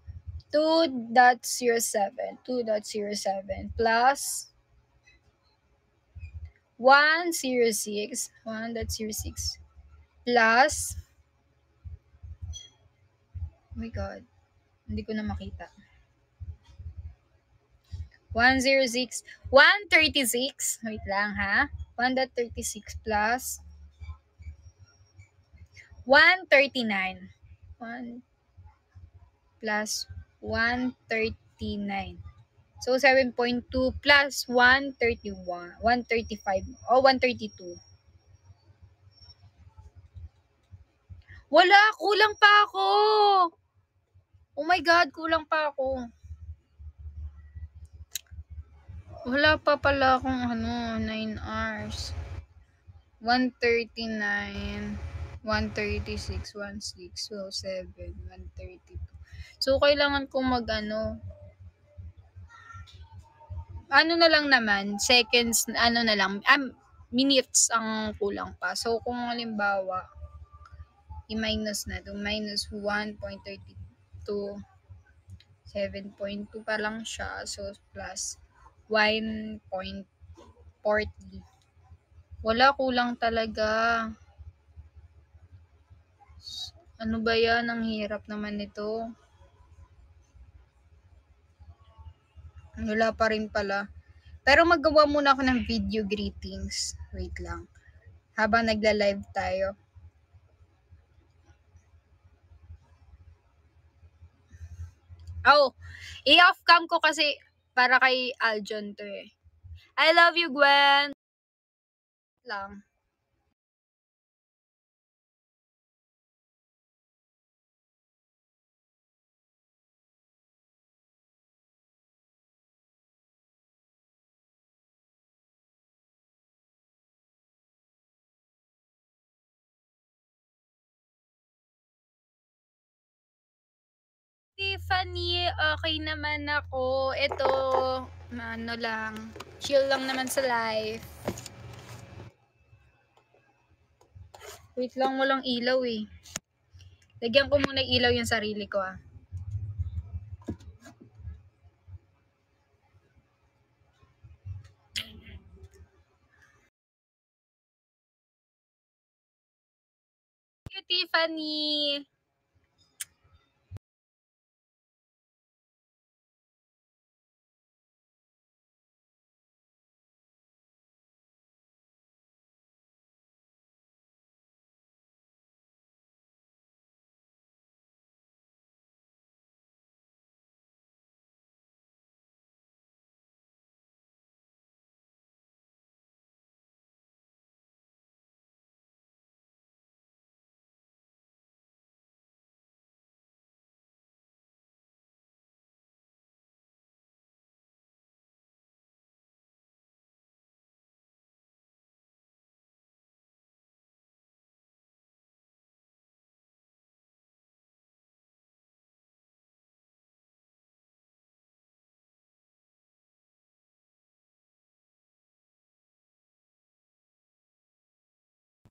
S1: 2.07, 2.07 plus 106, 1.06 plus, oh my god, hindi ko na makita. 106, 136, wait lang ha, 1.36 plus 139, 1 plus 139. So, 7.2 plus 131. 135. O, oh, 132. Wala! Kulang pa ako! Oh my God! Kulang pa ako. Wala pa pala akong ano, 9 hours. 139, 136, 16, 7, 132. So, kailangan kong mag ano, ano na lang naman, seconds, ano na lang, um, minutes ang kulang pa. So, kung halimbawa, i-minus na to. Minus 1.32. 7.2 pa lang siya. So, plus 1.40. Wala, kulang talaga. Ano ba yan? Ang hirap naman nito. Wala pa rin pala. Pero magawa muna ako ng video greetings. Wait lang. Habang nagla-live tayo. Oh, i-off cam ko kasi para kay Aljon to eh. I love you, Gwen. Lang. Tiffany, okay naman ako. Ito, ano lang, chill lang naman sa life. Wait lang, walang ilaw eh. Lagyan ko muna ilaw yung sarili ko ah. Tiffany.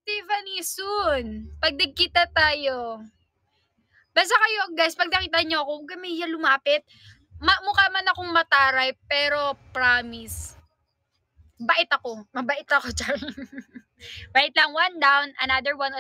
S1: Tiffany, soon. Pag nagkita tayo. Basta kayo, guys, pag nakita nyo ako, huwag kami lumapit. Ma- mukha man akong mataray, pero promise. Bait ako. Mabait ako, Char. Wait lang, one down, another one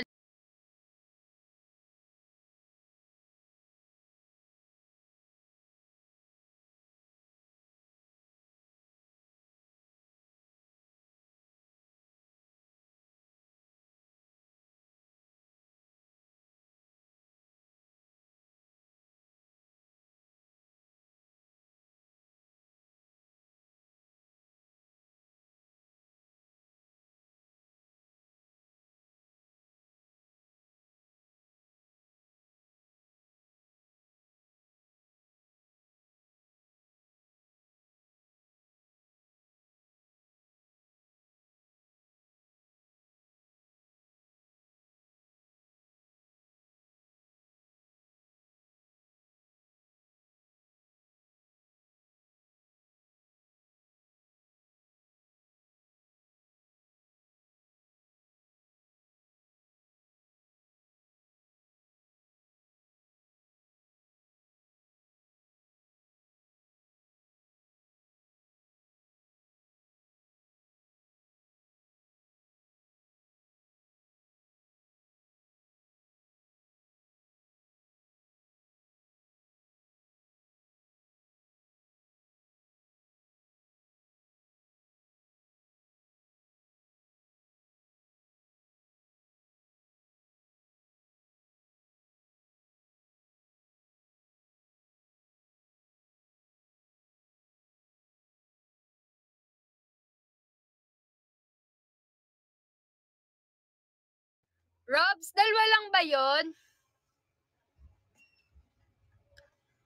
S1: Robs, dalawa lang ba yon?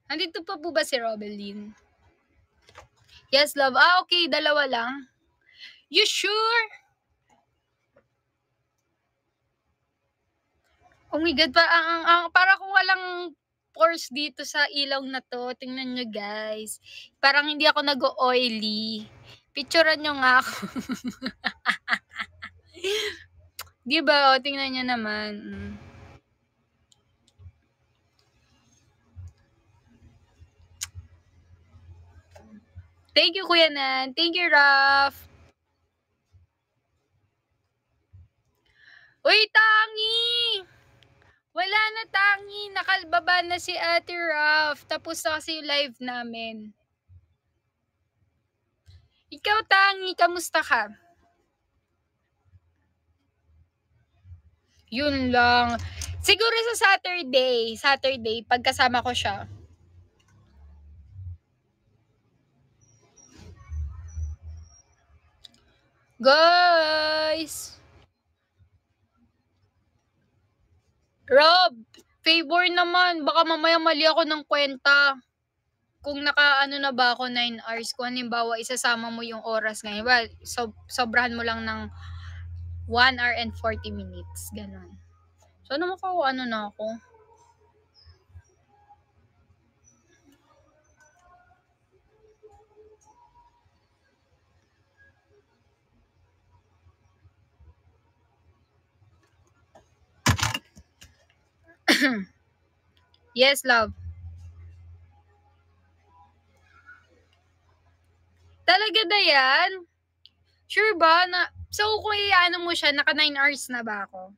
S1: Nandito pa po ba si Robelin? Yes, love. Ah, okay. Dalawa lang. You sure? Oh my God. Pa, ang, ang, para kung walang pores dito sa ilaw na to. Tingnan nyo, guys. Parang hindi ako nag-oily. Picturean nyo nga ako. Di ba? O, tingnan niya naman. Mm. Thank you, Kuya Nan. Thank you, Raf. Uy, tangi! Wala na tangi. Nakalbaba na si Ate Raf. Tapos na kasi yung live namin. Ikaw, tangi. Kamusta ka? Yun lang. Siguro sa Saturday, Saturday, pagkasama ko siya. Guys! Rob, favor naman. Baka mamaya mali ako ng kwenta. Kung naka ano na ba ako 9 hours, kung halimbawa isasama mo yung oras ngayon, well, so, sobrahan mo lang ng 1 hour and 40 minutes. Ganon. So, ano maka ano na ako? yes, love. Talaga na yan? Sure ba? Na, so, kung iano mo siya, naka 9 hours na ba ako?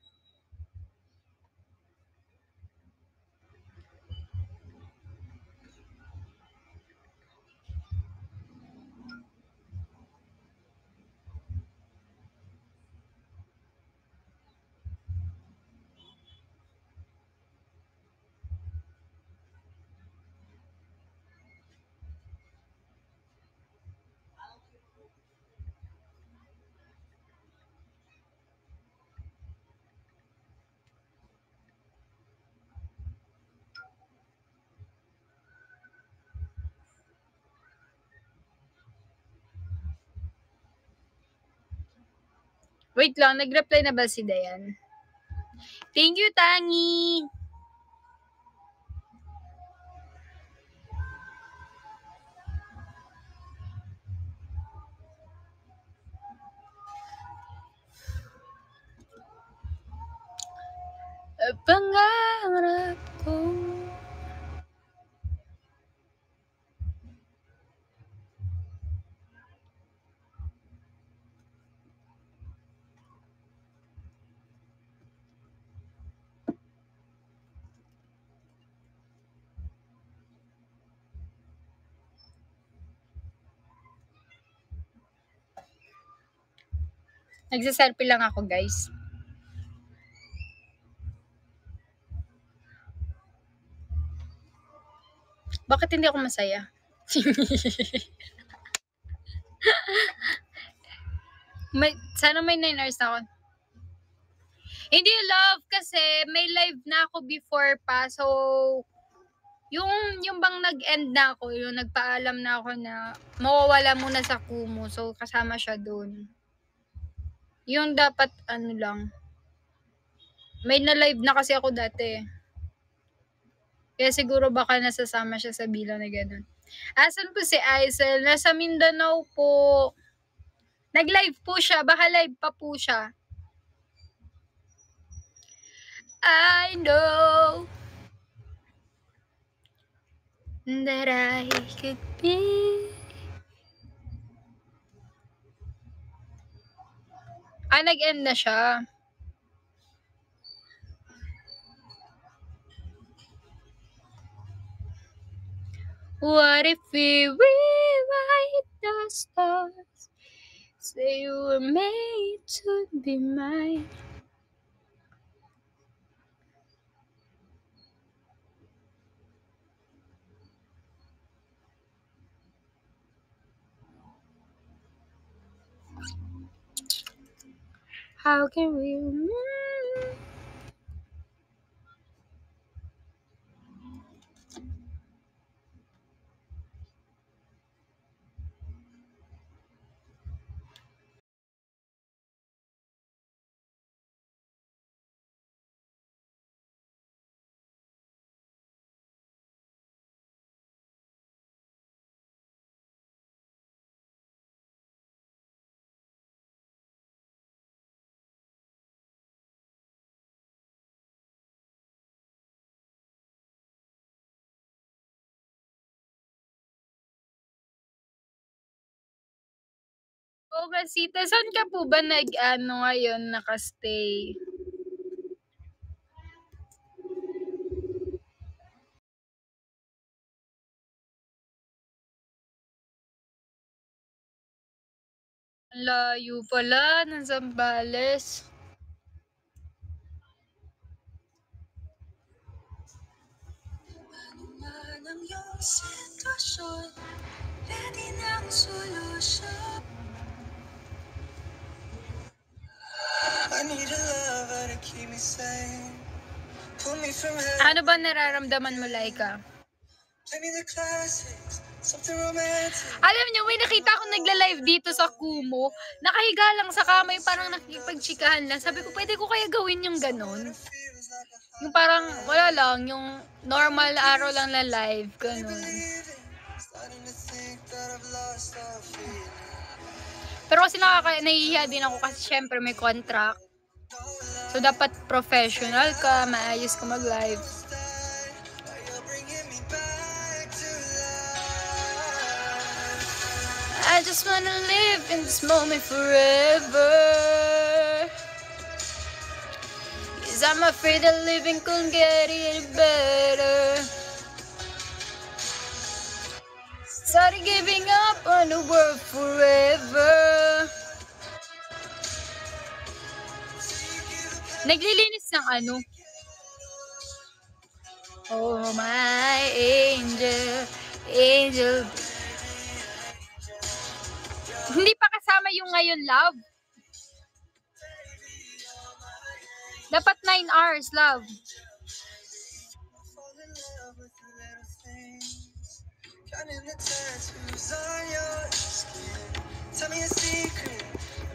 S1: Wait lang, nag-reply na ba si Dayan? Thank you, Tangi! Pangarap ko Nagsiselfie lang ako, guys. Bakit hindi ako masaya? may, sana may 9 hours na ako. Hindi love kasi may live na ako before pa. So, yung, yung bang nag-end na ako, yung nagpaalam na ako na mawawala muna sa Kumu. So, kasama siya doon. Yung dapat, ano lang. May na-live na kasi ako dati. Kaya siguro baka nasasama siya sa bilang na gano'n. Asan po si Aisel? Nasa Mindanao po. Nag-live po siya. Baka live pa po siya. I know that I could be Ah, nag-end na siya. What if we rewrite the stars? Say you were made to be mine. How can we? Oo nga. Saan ka po ba nag, ano ngayon, nakastay? Layo pala ng Zambales.
S4: ang iyong sitwasyon, na ang solusyon.
S5: I need a lover to keep me sane. Pull me from hell,
S1: Ano ba nararamdaman mo, Laika? Alam niyo, may nakita akong nagla-live dito sa Kumu. Nakahiga lang sa kamay, parang nakikipagchikahan lang. Sabi ko, pwede ko kaya gawin yung ganon? Yung parang, wala lang, yung normal araw lang na live, ganon. Pero kasi nakaka nahihiya din ako kasi syempre may contract. So dapat professional ka, maayos ka mag-live. I just wanna live in this moment forever. Cause I'm afraid that living couldn't get any better. Started giving up on the world forever. Naglilinis ng ano? Oh my angel, angel. Hindi pa kasama yung ngayon, love. Dapat 9 hours, love.
S5: Counting the tattoos on your skin. Tell me a secret,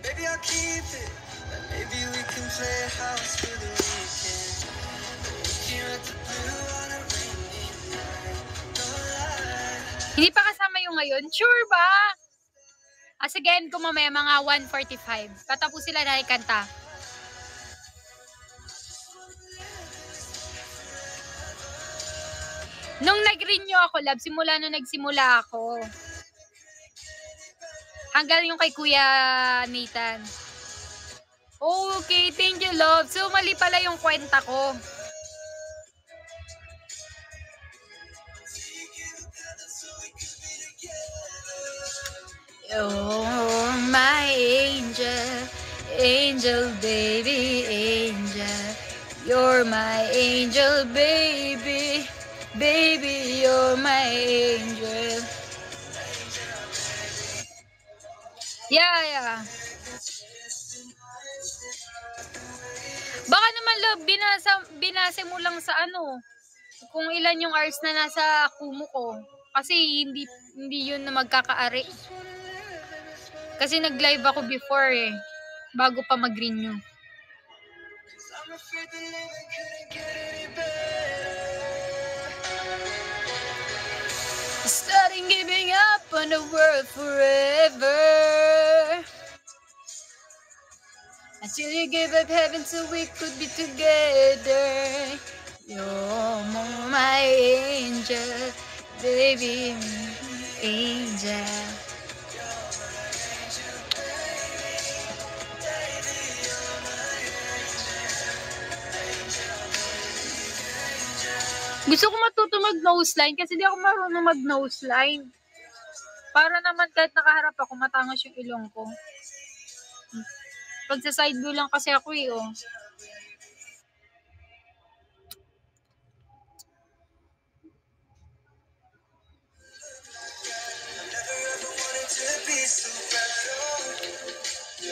S5: baby I'll keep it. And maybe we can play house for the weekend. Looking at the blue on a rainy night. No lie.
S1: Hindi pa kasama yung ngayon? Sure ba? As again, kung mga 1.45. Patapos sila na ikanta. Nung nag-renew ako, love, simula nung nagsimula ako. Hanggang yung kay Kuya Nathan. Okay, thank you, love. So, mali pala yung kwenta ko. You're my angel, angel baby, angel. You're my angel baby, baby, you're my angel. Yeah, yeah. Baka naman love, binasa, binase mo lang sa ano, kung ilan yung hours na nasa kumu ko. Kasi hindi hindi yun na magkakaari. Kasi nag-live ako before eh. Bago pa mag-renew.
S5: I'm afraid that living couldn't get any
S1: Giving up on the world forever. Until you give up heaven so we could be together. You're my angel, baby, angel. Gusto ko matuto mag-nose line kasi di ako marunong mag-nose line. Para naman kahit nakaharap ako, matangos yung ilong ko. Pag sa side view lang kasi ako eh, oh.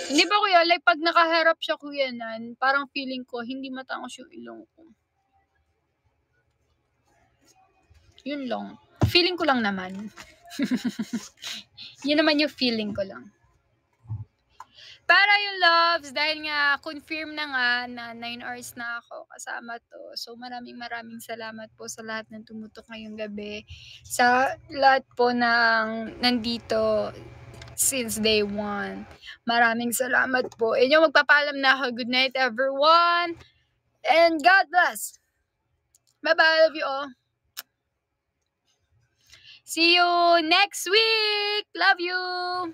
S1: Hindi ba kuya, like pag nakaharap siya kuya nan, parang feeling ko, hindi matangos yung ilong ko. Yun lang. Feeling ko lang naman. Yun naman yung feeling ko lang. Para yung loves, dahil nga confirm na nga na 9 hours na ako kasama to. So maraming maraming salamat po sa lahat ng tumutok ngayong gabi. Sa lahat po ng nandito since day one. Maraming salamat po. Inyo magpapaalam na ako. Good night everyone. And God bless. Bye-bye. Love you all. See you next week. Love you.